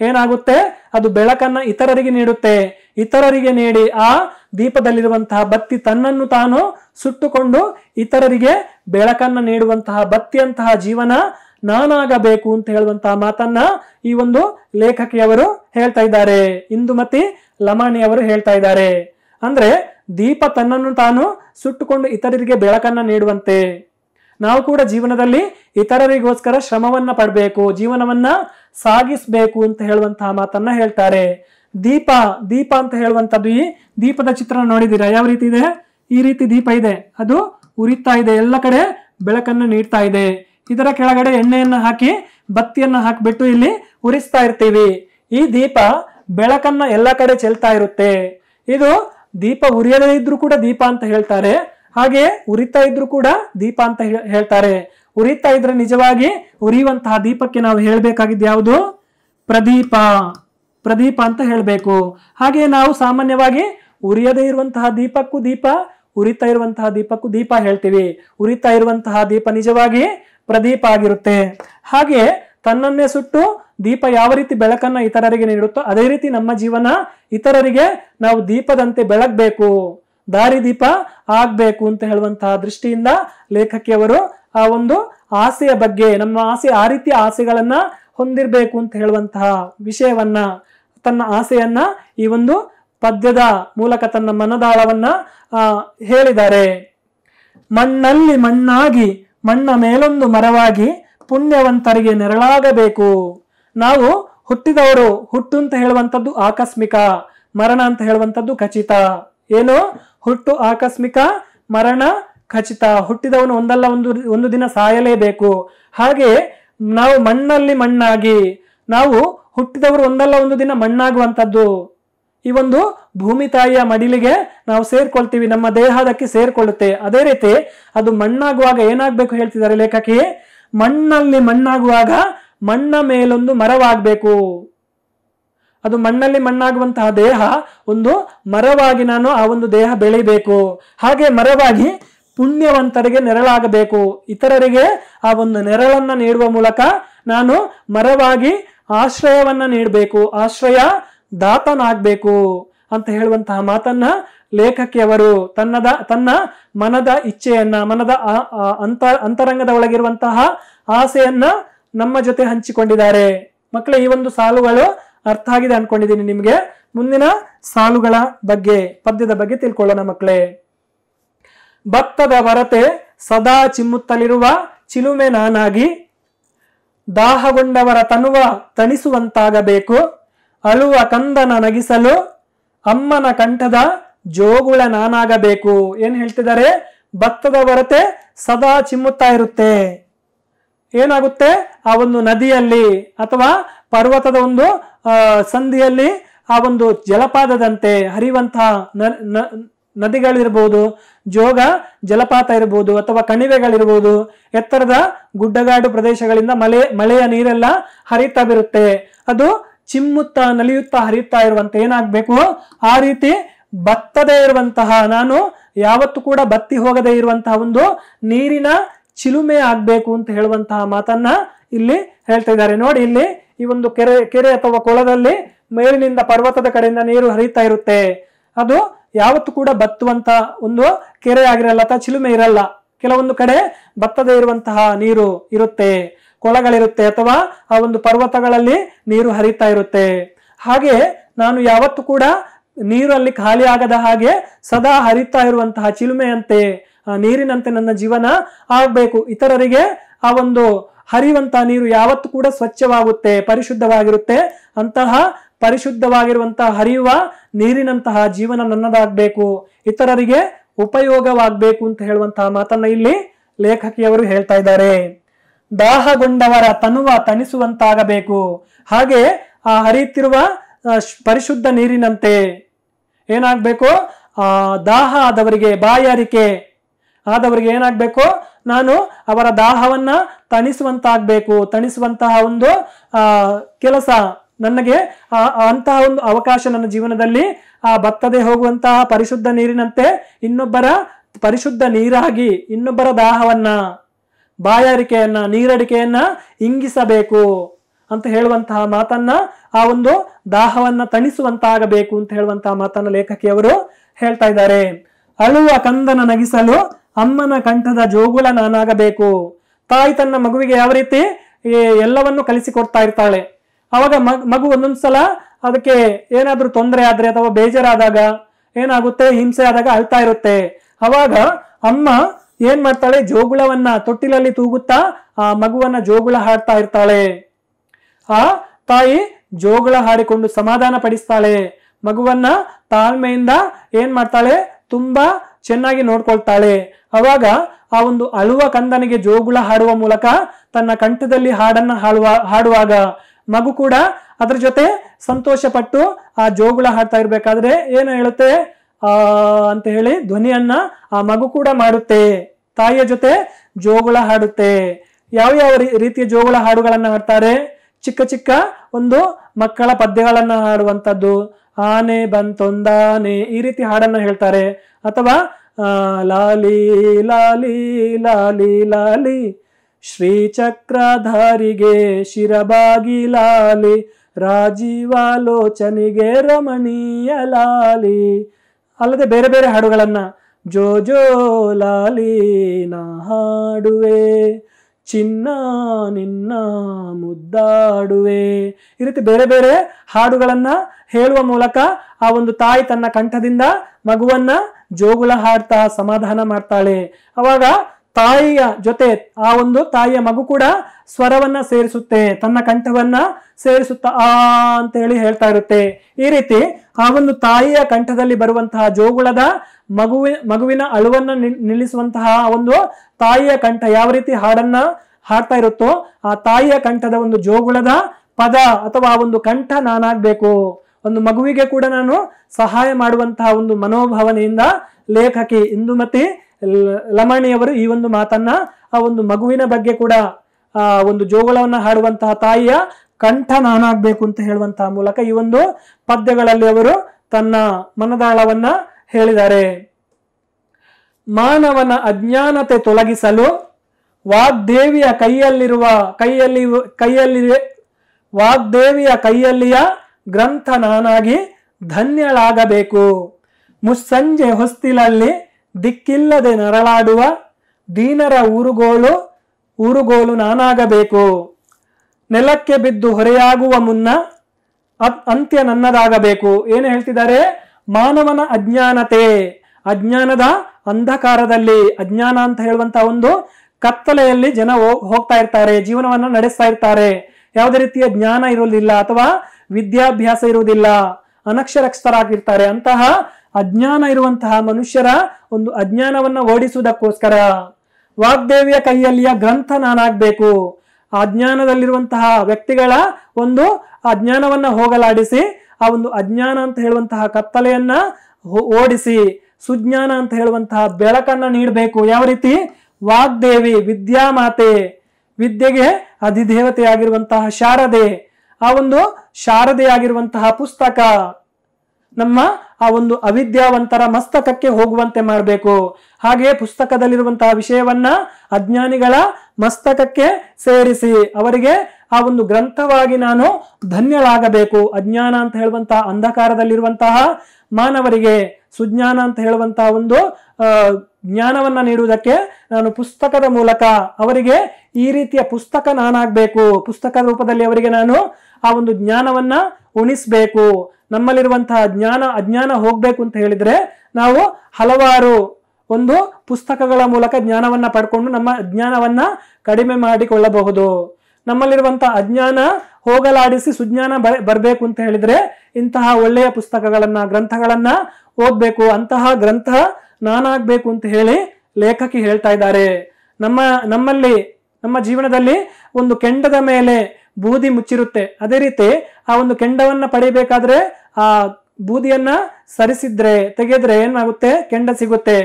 ಏನಾಗುತ್ತೆ? ಅದು ಬೆಳಕನ್ನ ಇತರರಿಗೆ ನೀಡುತ್ತೆ. ಇತರರಿಗೆ ನೀಡಿ ಆ ದೀಪದಲ್ಲಿರುವಂತಹ ಬತ್ತಿ ತನ್ನನ್ನು ತಾನು ಸುಟ್ಟುಕೊಂಡು ಇತರರಿಗೆ ಬೆಳಕನ್ನ ನೀಡುವಂತಹ ಬತ್ತಿಯಂತಹ ಜೀವನ ನಾನಾಗಬೇಕು ಅಂತ ಹೇಳುವಂತಹ ಮಾತನ್ನ ಈ ಒಂದು ಲೇಖಕಿಯವರು ಹೇಳ್ತಾ ಇದ್ದಾರೆ. ಇಂದುಮತಿ ಲಮಾಣಿ ಅವರು ಹೇಳ್ತಾ ಇದ್ದಾರೆ. ಅಂದ್ರೆ ದೀಪ ತನ್ನನ್ನು ತಾನು ಸುಟ್ಟುಕೊಂಡು ಇತರರಿಗೆ ಬೆಳಕನ್ನ ನೀಡುವಂತೆ. ನಾವು ಕೂಡ ಜೀವನದಲ್ಲಿ ಇತರರಿಗೋಸ್ಕರ ಶ್ರಮವನ್ನ ಪಡಬೇಕು, ಜೀವನವನ್ನ ಸಾಗಿಸಬೇಕು ಅಂತ ಹೇಳುವಂತಹ ಮಾತನ್ನ ಹೇಳ್ತಾರೆ. ದೀಪ ದೀಪ ಅಂತ ಹೇಳುವಂಥದ್ದು ಈ ದೀಪದ ಚಿತ್ರ ನೋಡಿದ್ದೀರಾ? ಯಾವ ರೀತಿ ಇದೆ? ಈ ರೀತಿ ದೀಪ ಇದೆ. ಅದು ಉರಿತಾ ಇದೆ. ಎಲ್ಲ ಕಡೆ ಬೆಳಕನ್ನು ನೀಡ್ತಾ ಇದೆ. ಇದರ ಕೆಳಗಡೆ ಎಣ್ಣೆಯನ್ನು ಹಾಕಿ, ಬತ್ತಿಯನ್ನು ಹಾಕಿಬಿಟ್ಟು ಇಲ್ಲಿ ಉರಿಸ್ತಾ ಇರ್ತೀವಿ. ಈ ದೀಪ ಬೆಳಕನ್ನ ಎಲ್ಲ ಕಡೆ ಚೆಲ್ತಾ ಇರುತ್ತೆ. ಇದು ದೀಪ ಉರಿಯದೇ ಇದ್ರೂ ಕೂಡ ದೀಪ ಅಂತ ಹೇಳ್ತಾರೆ. ಹಾಗೆ ಉರಿತಾ ಇದ್ರು ಕೂಡ ದೀಪ ಅಂತ ಹೇಳ್ತಾರೆ. ಉರಿತಾ ಇದ್ರೆ ನಿಜವಾಗಿ ಉರಿಯುವಂತಹ ದೀಪಕ್ಕೆ ನಾವು ಹೇಳಬೇಕಾಗಿದ್ದು ಯಾವುದು? ಪ್ರದೀಪ. ಪ್ರದೀಪ ಅಂತ ಹೇಳಬೇಕು. ಹಾಗೆ ನಾವು ಸಾಮಾನ್ಯವಾಗಿ ಉರಿಯದೇ ಇರುವಂತಹ ದೀಪಕ್ಕೂ ದೀಪ, ಉರಿತಾ ಇರುವಂತಹ ದೀಪಕ್ಕೂ ದೀಪ ಹೇಳ್ತೀವಿ. ಉರಿತಾ ಇರುವಂತಹ ದೀಪ ನಿಜವಾಗಿ ಪ್ರದೀಪ ಆಗಿರುತ್ತೆ. ಹಾಗೆ ತನ್ನನ್ನೇ ಸುಟ್ಟು ದೀಪ ಯಾವ ರೀತಿ ಬೆಳಕನ್ನ ಇತರರಿಗೆ ನೀಡುತ್ತೋ ಅದೇ ರೀತಿ ನಮ್ಮ ಜೀವನ ಇತರರಿಗೆ ನಾವು ದೀಪದಂತೆ ಬೆಳಗ್ಬೇಕು. ದಾರಿ ದೀಪ ಆಗ್ಬೇಕು ಅಂತ ಹೇಳುವಂತಹ ದೃಷ್ಟಿಯಿಂದ ಲೇಖಕಿಯವರು ಆ ಒಂದು ಆಸೆಯ ಬಗ್ಗೆ, ನಮ್ಮ ಆಸೆ, ಆ ರೀತಿಯ ಆಸೆಗಳನ್ನ ಹೊಂದಿರಬೇಕು ಅಂತ ಹೇಳುವಂತಹ ವಿಷಯವನ್ನ, ತನ್ನ ಆಸೆಯನ್ನ ಈ ಒಂದು ಪದ್ಯದ ಮೂಲಕ ತನ್ನ ಮನದಾಳವನ್ನ ಹೇಳಿದ್ದಾರೆ. ಮಣ್ಣಲ್ಲಿ ಮಣ್ಣಾಗಿ, ಮಣ್ಣ ಮೇಲೊಂದು ಮರವಾಗಿ ಪುಣ್ಯವಂತರಿಗೆ ನೆರಳಾಗಬೇಕು. ನಾವು ಹುಟ್ಟಿದವರು ಹುಟ್ಟು ಅಂತ ಹೇಳುವಂಥದ್ದು ಆಕಸ್ಮಿಕ, ಮರಣ ಅಂತ ಹೇಳುವಂಥದ್ದು ಖಚಿತ. ಏನು ಹುಟ್ಟು ಆಕಸ್ಮಿಕ ಮರಣ ಖಚಿತ. ಹುಟ್ಟಿದವನು ಒಂದಲ್ಲ, ಒಂದು ಒಂದು ದಿನ ಸಾಯಲೇಬೇಕು. ಹಾಗೆ ನಾವು ಮಣ್ಣಲ್ಲಿ ಮಣ್ಣಾಗಿ, ನಾವು ಹುಟ್ಟಿದವರು ಒಂದಲ್ಲ, ಒಂದು ದಿನ ಮಣ್ಣಾಗುವಂಥದ್ದು. ಈ ಒಂದು ಭೂಮಿ ತಾಯಿಯ ಮಡಿಲಿಗೆ ನಾವು ಸೇರ್ಕೊಳ್ತೀವಿ, ನಮ್ಮ ದೇಹ ಅದಕ್ಕೆ ಸೇರ್ಕೊಳ್ಳುತ್ತೆ. ಅದೇ ರೀತಿ ಅದು ಮಣ್ಣಾಗುವಾಗ ಏನಾಗಬೇಕು ಹೇಳ್ತಿದ್ದಾರೆ ಲೇಖಕಿ? ಮಣ್ಣಲ್ಲಿ ಮಣ್ಣಾಗುವಾಗ ಮಣ್ಣ ಮೇಲೊಂದು ಮರವಾಗಬೇಕು. ಅದು ಮಣ್ಣಲ್ಲಿ ಮಣ್ಣಾಗುವಂತಹ ದೇಹ ಒಂದು ಮರವಾಗಿ ನಾನು ಆ ಒಂದು ದೇಹ ಬೆಳಿಬೇಕು. ಹಾಗೆ ಮರವಾಗಿ ಪುಣ್ಯವಂತರಿಗೆ ನೆರಳಾಗಬೇಕು. ಇತರರಿಗೆ ಆ ಒಂದು ನೆರಳನ್ನ ನೀಡುವ ಮೂಲಕ ನಾನು ಮರವಾಗಿ ಆಶ್ರಯವನ್ನ ನೀಡಬೇಕು. ಆಶ್ರಯ ದಾತನಾಗಬೇಕು ಅಂತ ಹೇಳುವಂತಹ ಮಾತನ್ನ ಲೇಖಕಿಯವರು ತನ್ನದ, ತನ್ನ ಮನದ ಇಚ್ಛೆಯನ್ನ, ಮನದ ಅಂತ, ಅಂತರಂಗದ ಒಳಗಿರುವಂತಹ ಆಸೆಯನ್ನ ನಮ್ಮ ಜೊತೆ ಹಂಚಿಕೊಂಡಿದ್ದಾರೆ. ಮಕ್ಕಳ, ಈ ಒಂದು ಸಾಲುಗಳು ಅರ್ಥ ಆಗಿದೆ ಅನ್ಕೊಂಡಿದ್ದೀನಿ ನಿಮಗೆ. ಮುಂದಿನ ಸಾಲುಗಳ ಬಗ್ಗೆ, ಪದ್ಯದ ಬಗ್ಗೆ ತಿಳ್ಕೊಳ್ಳೋಣ ಮಕ್ಕಳೇ. ಭತ್ತದ ಹೊರತೆ ಸದಾ ಚಿಮ್ಮುತ್ತಲಿರುವ ಚಿಲುಮೆ ನಾನಾಗಿ ದಾಹಗೊಂಡವರ ತನುವ ತಣಿಸುವಂತಾಗಬೇಕು. ಅಳುವ ಕಂದನ ನಗಿಸಲು ಅಮ್ಮನ ಕಂಠದ ಜೋಗುಳ ನಾನಾಗಬೇಕು. ಏನ್ ಹೇಳ್ತಿದ್ದಾರೆ? ಭತ್ತದ ಹೊರತೆ ಸದಾ ಚಿಮ್ಮುತ್ತಾ ಇರುತ್ತೆ. ಏನಾಗುತ್ತೆ? ಆ ಒಂದು ನದಿಯಲ್ಲಿ ಅಥವಾ ಪರ್ವತದ ಒಂದು ಸಂಧಿಯಲ್ಲಿ ಆ ಒಂದು ಜಲಪಾತದಂತೆ ಹರಿಯುವಂತಹ ನದಿಗಳಿರ್ಬೋದು, ಜೋಗ, ಜಲಪಾತ ಇರ್ಬೋದು, ಅಥವಾ ಕಣಿವೆಗಳಿರ್ಬೋದು, ಎತ್ತರದ ಗುಡ್ಡಗಾಡು ಪ್ರದೇಶಗಳಿಂದ ಮಳೆ, ಮಳೆಯ ನೀರೆಲ್ಲ ಹರಿತಾ ಬಿರುತ್ತೆ. ಅದು ಚಿಮ್ಮುತ್ತಾ, ನಲಿಯುತ್ತಾ, ಹರಿಯುತ್ತಾ ಇರುವಂತ ಏನಾಗಬೇಕು? ಆ ರೀತಿ ಬತ್ತದೇ ಇರುವಂತಹ, ನಾನು ಯಾವತ್ತೂ ಕೂಡ ಬತ್ತಿ ಹೋಗದೇ ಇರುವಂತಹ ಒಂದು ನೀರಿನ ಚಿಲುಮೆ ಆಗ್ಬೇಕು ಅಂತ ಹೇಳುವಂತಹ ಮಾತನ್ನ ಇಲ್ಲಿ ಹೇಳ್ತಾ ಇದ್ದಾರೆ. ನೋಡಿ ಇಲ್ಲಿ ಈ ಒಂದು ಕೆರೆ ಕೆರೆ ಅಥವಾ ಕೊಳದಲ್ಲಿ ಮೇಲಿನಿಂದ ಪರ್ವತದ ಕಡೆಯಿಂದ ನೀರು ಹರಿತಾ ಇರುತ್ತೆ. ಅದು ಯಾವತ್ತು ಕೂಡ ಬತ್ತುವಂತ ಒಂದು ಕೆರೆ ಆಗಿರಲ್ಲ ಅಥವಾ ಚಿಲುಮೆ ಇರಲ್ಲ. ಕೆಲವೊಂದು ಕಡೆ ಬತ್ತದೇ ಇರುವಂತಹ ನೀರು ಇರುತ್ತೆ, ಕೊಳಗಳಿರುತ್ತೆ ಅಥವಾ ಆ ಒಂದು ಪರ್ವತಗಳಲ್ಲಿ ನೀರು ಹರಿತಾ ಇರುತ್ತೆ. ಹಾಗೆ ನಾನು ಯಾವತ್ತು ಕೂಡ ನೀರಲ್ಲಿ ಖಾಲಿ ಆಗದ ಹಾಗೆ ಸದಾ ಹರಿತಾ ಇರುವಂತಹ ಚಿಲುಮೆಯಂತೆ ನೀರಿನಂತೆ ನನ್ನ ಜೀವನ ಆಗಬೇಕು. ಇತರರಿಗೆ ಆ ಒಂದು ಹರಿಯುವಂತಹ ನೀರು ಯಾವತ್ತು ಕೂಡ ಸ್ವಚ್ಛವಾಗುತ್ತೆ, ಪರಿಶುದ್ಧವಾಗಿರುತ್ತೆ. ಅಂತಹ ಪರಿಶುದ್ಧವಾಗಿರುವಂತಹ ಹರಿಯುವ ನೀರಿನಂತಹ ಜೀವನ ನನ್ನದಾಗಬೇಕು, ಇತರರಿಗೆ ಉಪಯೋಗವಾಗಬೇಕು ಅಂತ ಹೇಳುವಂತಹ ಮಾತನ್ನ ಇಲ್ಲಿ ಲೇಖಕಿಯವರು ಹೇಳ್ತಾ ಇದ್ದಾರೆ. ದಾಹಗೊಂಡವರ ತನುವ ತಣಿಸುವಂತಾಗಬೇಕು ಹಾಗೆ ಆ ಹರಿಯುತ್ತಿರುವ ಪರಿಶುದ್ಧ ನೀರಿನಂತೆ ಏನಾಗಬೇಕು? ಆ, ದಾಹ ಆದವರಿಗೆ ಬಾಯಾರಿಕೆ ಆದವರಿಗೆ ಏನಾಗಬೇಕು? ನಾನು ಅವರ ದಾಹವನ್ನ ತಣಿಸುವಂತಾಗಬೇಕು. ತಣಿಸುವಂತಹ ಒಂದು ಕೆಲಸ ನನಗೆ ಅಂತಹ ಒಂದು ಅವಕಾಶ ನನ್ನ ಜೀವನದಲ್ಲಿ, ಆ, ಬತ್ತದೆ ಹೋಗುವಂತಹ ಪರಿಶುದ್ಧ ನೀರಿನಂತೆ ಇನ್ನೊಬ್ಬರ ಪರಿಶುದ್ಧ ನೀರಾಗಿ, ಇನ್ನೊಬ್ಬರ ದಾಹವನ್ನ, ಬಾಯಾರಿಕೆಯನ್ನ, ನೀರಡಿಕೆಯನ್ನ ಇಂಗಿಸಬೇಕು ಅಂತ ಹೇಳುವಂತಹ ಮಾತನ್ನ, ಆ ಒಂದು ದಾಹವನ್ನ ತಣಿಸುವಂತಾಗಬೇಕು ಅಂತ ಹೇಳುವಂತಹ ಮಾತನ್ನ ಲೇಖಕಿಯವರು ಹೇಳ್ತಾ ಇದ್ದಾರೆ. ಅಳುವ ಕಂದನ ನಗಿಸಲು ಅಮ್ಮನ ಕಂಠದ ಜೋಗುಳ ನಾನಾಗಬೇಕು. ತಾಯಿ ತನ್ನ ಮಗುವಿಗೆ ಯಾವ ರೀತಿ ಎಲ್ಲವನ್ನೂ ಕಲಿಸಿಕೊಡ್ತಾ ಇರ್ತಾಳೆ. ಅವಾಗ ಮಗು ಮಗು ಒಂದೊಂದ್ಸಲ ಅದಕ್ಕೆ ಏನಾದರೂ ತೊಂದರೆ ಆದ್ರೆ ಅಥವಾ ಬೇಜಾರಾದಾಗ, ಏನಾಗುತ್ತೆ, ಹಿಂಸೆ ಆದಾಗ ಅಳ್ತಾ ಇರುತ್ತೆ. ಅವಾಗ ಅಮ್ಮ ಏನ್ ಮಾಡ್ತಾಳೆ, ಜೋಗುಳವನ್ನ ತೊಟ್ಟಿಲಲ್ಲಿ ತೂಗುತ್ತಾ ಆ ಮಗುವನ್ನ ಜೋಗುಳ ಹಾಡ್ತಾ ಇರ್ತಾಳೆ. ಆ ತಾಯಿ ಜೋಗುಳ ಹಾಡಿಕೊಂಡು ಸಮಾಧಾನ ಪಡಿಸ್ತಾಳೆ ಮಗುವನ್ನ ತಾಳ್ಮೆಯಿಂದ ಏನ್ ಮಾಡ್ತಾಳೆ, ತುಂಬಾ ಚೆನ್ನಾಗಿ ನೋಡ್ಕೊಳ್ತಾಳೆ. ಅವಾಗ ಆ ಒಂದು ಅಳುವ ಕಂದನಿಗೆ ಜೋಗುಳ ಹಾಡುವ ಮೂಲಕ ತನ್ನ ಕಂಠದಲ್ಲಿ ಹಾಡನ್ನ ಹಾಡುವ, ಹಾಡುವಾಗ ಮಗು ಕೂಡ ಅದ್ರ ಜೊತೆ ಸಂತೋಷ ಪಟ್ಟು ಆ ಜೋಗುಳ ಹಾಡ್ತಾ ಇರ್ಬೇಕಾದ್ರೆ ಏನು ಹೇಳುತ್ತೆ? ಆ, ಅಂತ ಹೇಳಿ ಧ್ವನಿಯನ್ನ ಆ ಮಗು ಕೂಡ ಮಾಡುತ್ತೆ. ತಾಯಿಯ ಜೊತೆ ಜೋಗುಳ ಹಾಡುತ್ತೆ. ಯಾವ ಯಾವ ರೀತಿಯ ಜೋಗುಳ ಹಾಡುಗಳನ್ನ ಹಾಡ್ತಾರೆ? ಚಿಕ್ಕ ಚಿಕ್ಕ ಒಂದು ಮಕ್ಕಳ ಪದ್ಯಗಳನ್ನ ಹಾಡುವಂಥದ್ದು. ಆನೆ ಬಂತೊಂದಾನೆ ಈ ರೀತಿ ಹಾಡನ್ನ ಹೇಳ್ತಾರೆ. ಅಥವಾ ಲಾಲಿ ಲಾಲಿ ಲಾಲಿ ಲಾಲಿ, ಶ್ರೀಚಕ್ರಧಾರಿಗೆ ಶಿರಬಾಗಿ ಲಾಲಿ, ರಾಜೀವಾಲೋಚನೆಗೆ ರಮಣೀಯ ಲಾಲಿ. ಅಲ್ಲದೆ ಬೇರೆ ಬೇರೆ ಹಾಡುಗಳನ್ನು, ಜೋ ಜೋ, ಲಾಲಿ, ನಾ ಹಾಡುವೆ, ಚಿನ್ನ, ನಿನ್ನ ಮುದ್ದಾಡುವೆ. ಈ ರೀತಿ ಬೇರೆ ಬೇರೆ ಹಾಡುಗಳನ್ನು ಹೇಳುವ ಮೂಲಕ ಆ ಒಂದು ತಾಯಿ ತನ್ನ ಕಂಠದಿಂದ ಮಗುವನ್ನ ಜೋಗುಳ ಹಾಡ್ತಾ ಸಮಾಧಾನ ಮಾಡ್ತಾಳೆ. ಅವಾಗ ತಾಯಿಯ ಜೊತೆ ಆ ಒಂದು ತಾಯಿಯ ಮಗು ಕೂಡ ಸ್ವರವನ್ನ ಸೇರಿಸುತ್ತೆ. ತನ್ನ ಕಂಠವನ್ನ ಸೇರಿಸುತ್ತಾ ಆ ಅಂತ ಹೇಳಿ ಹೇಳ್ತಾ ಇರುತ್ತೆ. ಈ ರೀತಿ ಆ ಒಂದು ತಾಯಿಯ ಕಂಠದಲ್ಲಿ ಬರುವಂತಹ ಜೋಗುಳದ ಮಗುವಿನ ಮಗುವಿನ ಅಳುವನ್ನ ನಿಲ್- ನಿಲ್ಲಿಸುವಂತಹ ಒಂದು ತಾಯಿಯ ಕಂಠ ಯಾವ ರೀತಿ ಹಾಡನ್ನ ಹಾಡ್ತಾ ಇರುತ್ತೋ ಆ ತಾಯಿಯ ಕಂಠದ ಒಂದು ಜೋಗುಳದ ಪದ ಅಥವಾ ಆ ಒಂದು ಕಂಠ ನಾನಾಗ್ಬೇಕು. ಒಂದು ಮಗುವಿಗೆ ಕೂಡ ನಾನು ಸಹಾಯ ಮಾಡುವಂತಹ ಒಂದು ಮನೋಭಾವನೆಯಿಂದ ಲೇಖಕಿ ಇಂದುಮತಿ ಲಮಾಣಿಯವರು ಈ ಒಂದು ಮಾತನ್ನ, ಆ ಒಂದು ಮಗುವಿನ ಬಗ್ಗೆ ಕೂಡ, ಆ ಒಂದು ಜೋಗಳವನ್ನು ಹಾಡುವಂತಹ ತಾಯಿಯ ಕಂಠ ನಾನಾಗಬೇಕು ಅಂತ ಹೇಳುವಂತಹ ಮೂಲಕ ಈ ಒಂದು ಪದ್ಯಗಳಲ್ಲಿ ಅವರು ತನ್ನ ಮನದಾಳವನ್ನ ಹೇಳಿದ್ದಾರೆ. ಮಾನವನ ಅಜ್ಞಾನತೆ ತೊಲಗಿಸಲು ವಾಗ್ದೇವಿಯ ಕೈಯಲ್ಲಿರುವ ಕೈಯಲ್ಲಿ ಕೈಯಲ್ಲಿ ವಾಗ್ದೇವಿಯ ಕೈಯಲ್ಲಿಯ ಗ್ರಂಥ ನಾನಾಗಿ ಧನ್ಯಳಾಗಬೇಕು. ಮುಸ್ಸಂಜೆ ಹೊಸ್ತಿಲಲ್ಲಿ ದಿಕ್ಕಿಲ್ಲದೆ ನರಳಾಡುವ ದೀನರ ಊರುಗೋಲು ಊರುಗೋಲು ನಾನಾಗಬೇಕು. ನೆಲಕ್ಕೆ ಬಿದ್ದು ಹೊರೆಯಾಗುವ ಮುನ್ನ ಅಂತ್ಯ ನನ್ನದಾಗಬೇಕು. ಏನು ಹೇಳ್ತಿದ್ದಾರೆ? ಮಾನವನ ಅಜ್ಞಾನತೆ. ಅಜ್ಞಾನದ ಅಂಧಕಾರದಲ್ಲಿ. ಅಜ್ಞಾನ ಅಂತ ಹೇಳುವಂತ ಒಂದು ಕತ್ತಲೆಯಲ್ಲಿ ಜನ ಹೋಗ್ತಾ ಇರ್ತಾರೆ, ಜೀವನವನ್ನು ನಡೆಸ್ತಾ ಇರ್ತಾರೆ. ಯಾವುದೇ ರೀತಿಯ ಜ್ಞಾನ ಇರುವುದಿಲ್ಲ ಅಥವಾ ವಿದ್ಯಾಭ್ಯಾಸ ಇರುವುದಿಲ್ಲ, ಅನಕ್ಷರಸ್ಥರಾಗಿರ್ತಾರೆ. ಅಂತಹ ಅಜ್ಞಾನ ಇರುವಂತಹ ಮನುಷ್ಯರ ಒಂದು ಅಜ್ಞಾನವನ್ನ ಓಡಿಸುವುದಕ್ಕೋಸ್ಕರ ವಾಗ್ದೇವಿಯ ಕೈಯಲ್ಲಿಯ ಗ್ರಂಥ ನಾನಾಗಬೇಕು. ಆ ವ್ಯಕ್ತಿಗಳ ಒಂದು ಅಜ್ಞಾನವನ್ನ ಹೋಗಲಾಡಿಸಿ, ಆ ಒಂದು ಅಜ್ಞಾನ ಅಂತ ಹೇಳುವಂತಹ ಕತ್ತಲೆಯನ್ನ ಓಡಿಸಿ, ಸುಜ್ಞಾನ ಅಂತ ಹೇಳುವಂತಹ ಬೆಳಕನ್ನ ನೀಡಬೇಕು. ಯಾವ ರೀತಿ? ವಾಗ್ದೇವಿ, ವಿದ್ಯಾಮಾತೆ, ವಿದ್ಯೆಗೆ ಅಧಿದೇವತೆಯಾಗಿರುವಂತಹ ಶಾರದೆ. ಆ ಒಂದು ಶಾರದೆಯಾಗಿರುವಂತಹ ಪುಸ್ತಕ ನಮ್ಮ ಆ ಒಂದು ಅವಿದ್ಯಾವಂತರ ಮಸ್ತಕಕ್ಕೆ ಹೋಗುವಂತೆ ಮಾಡಬೇಕು. ಹಾಗೆ ಪುಸ್ತಕದಲ್ಲಿರುವಂತಹ ವಿಷಯವನ್ನ ಅಜ್ಞಾನಿಗಳ ಮಸ್ತಕಕ್ಕೆ ಸೇರಿಸಿ ಅವರಿಗೆ ಆ ಒಂದು ಗ್ರಂಥವಾಗಿ ನಾನು ಧನ್ಯಳಾಗಬೇಕು. ಅಜ್ಞಾನ ಅಂತ ಹೇಳುವಂತಹ ಅಂಧಕಾರದಲ್ಲಿರುವಂತಹ ಮಾನವರಿಗೆ, ಸುಜ್ಞಾನ ಅಂತ ಹೇಳುವಂತಹ ಒಂದು ಜ್ಞಾನವನ್ನ ನೀಡುವುದಕ್ಕೆ ನಾನು ಪುಸ್ತಕದ ಮೂಲಕ ಅವರಿಗೆ ಈ ರೀತಿಯ ಪುಸ್ತಕ ನಾನಾಗಬೇಕು. ಪುಸ್ತಕ ರೂಪದಲ್ಲಿ ಅವರಿಗೆ ನಾನು ಆ ಒಂದು ಜ್ಞಾನವನ್ನ ಉಣಿಸ್ಬೇಕು. ನಮ್ಮಲ್ಲಿರುವಂತಹ ಜ್ಞಾನ, ಅಜ್ಞಾನ ಹೋಗ್ಬೇಕು ಅಂತ ಹೇಳಿದ್ರೆ ನಾವು ಹಲವಾರು ಒಂದು ಪುಸ್ತಕಗಳ ಮೂಲಕ ಜ್ಞಾನವನ್ನ ಪಡ್ಕೊಂಡು ನಮ್ಮ ಅಜ್ಞಾನವನ್ನ ಕಡಿಮೆ ಮಾಡಿಕೊಳ್ಳಬಹುದು. ನಮ್ಮಲ್ಲಿರುವಂತಹ ಅಜ್ಞಾನ ಹೋಗಲಾಡಿಸಿ ಸುಜ್ಞಾನ ಬರ್ಬೇಕು ಅಂತ ಹೇಳಿದ್ರೆ ಇಂತಹ ಒಳ್ಳೆಯ ಪುಸ್ತಕಗಳನ್ನ, ಗ್ರಂಥಗಳನ್ನ ಓದ್ಬೇಕು. ಅಂತಹ ಗ್ರಂಥ ನಾನಾಗ್ಬೇಕು ಅಂತ ಹೇಳಿ ಲೇಖಕಿ ಹೇಳ್ತಾ ಇದ್ದಾರೆ. ನಮ್ಮ, ನಮ್ಮಲ್ಲಿ, ನಮ್ಮ ಜೀವನದಲ್ಲಿ ಒಂದು ಕೆಂಡದ ಮೇಲೆ ಬೂದಿ ಮುಚ್ಚಿರುತ್ತೆ. ಅದೇ ರೀತಿ ಆ ಒಂದು ಕೆಂಡವನ್ನ ಪಡಿಬೇಕಾದ್ರೆ ಆ ಬೂದಿಯನ್ನ ಸರಿಸಿದ್ರೆ, ತೆಗೆದ್ರೆ ಏನಾಗುತ್ತೆ? ಕೆಂಡ ಸಿಗುತ್ತೆ.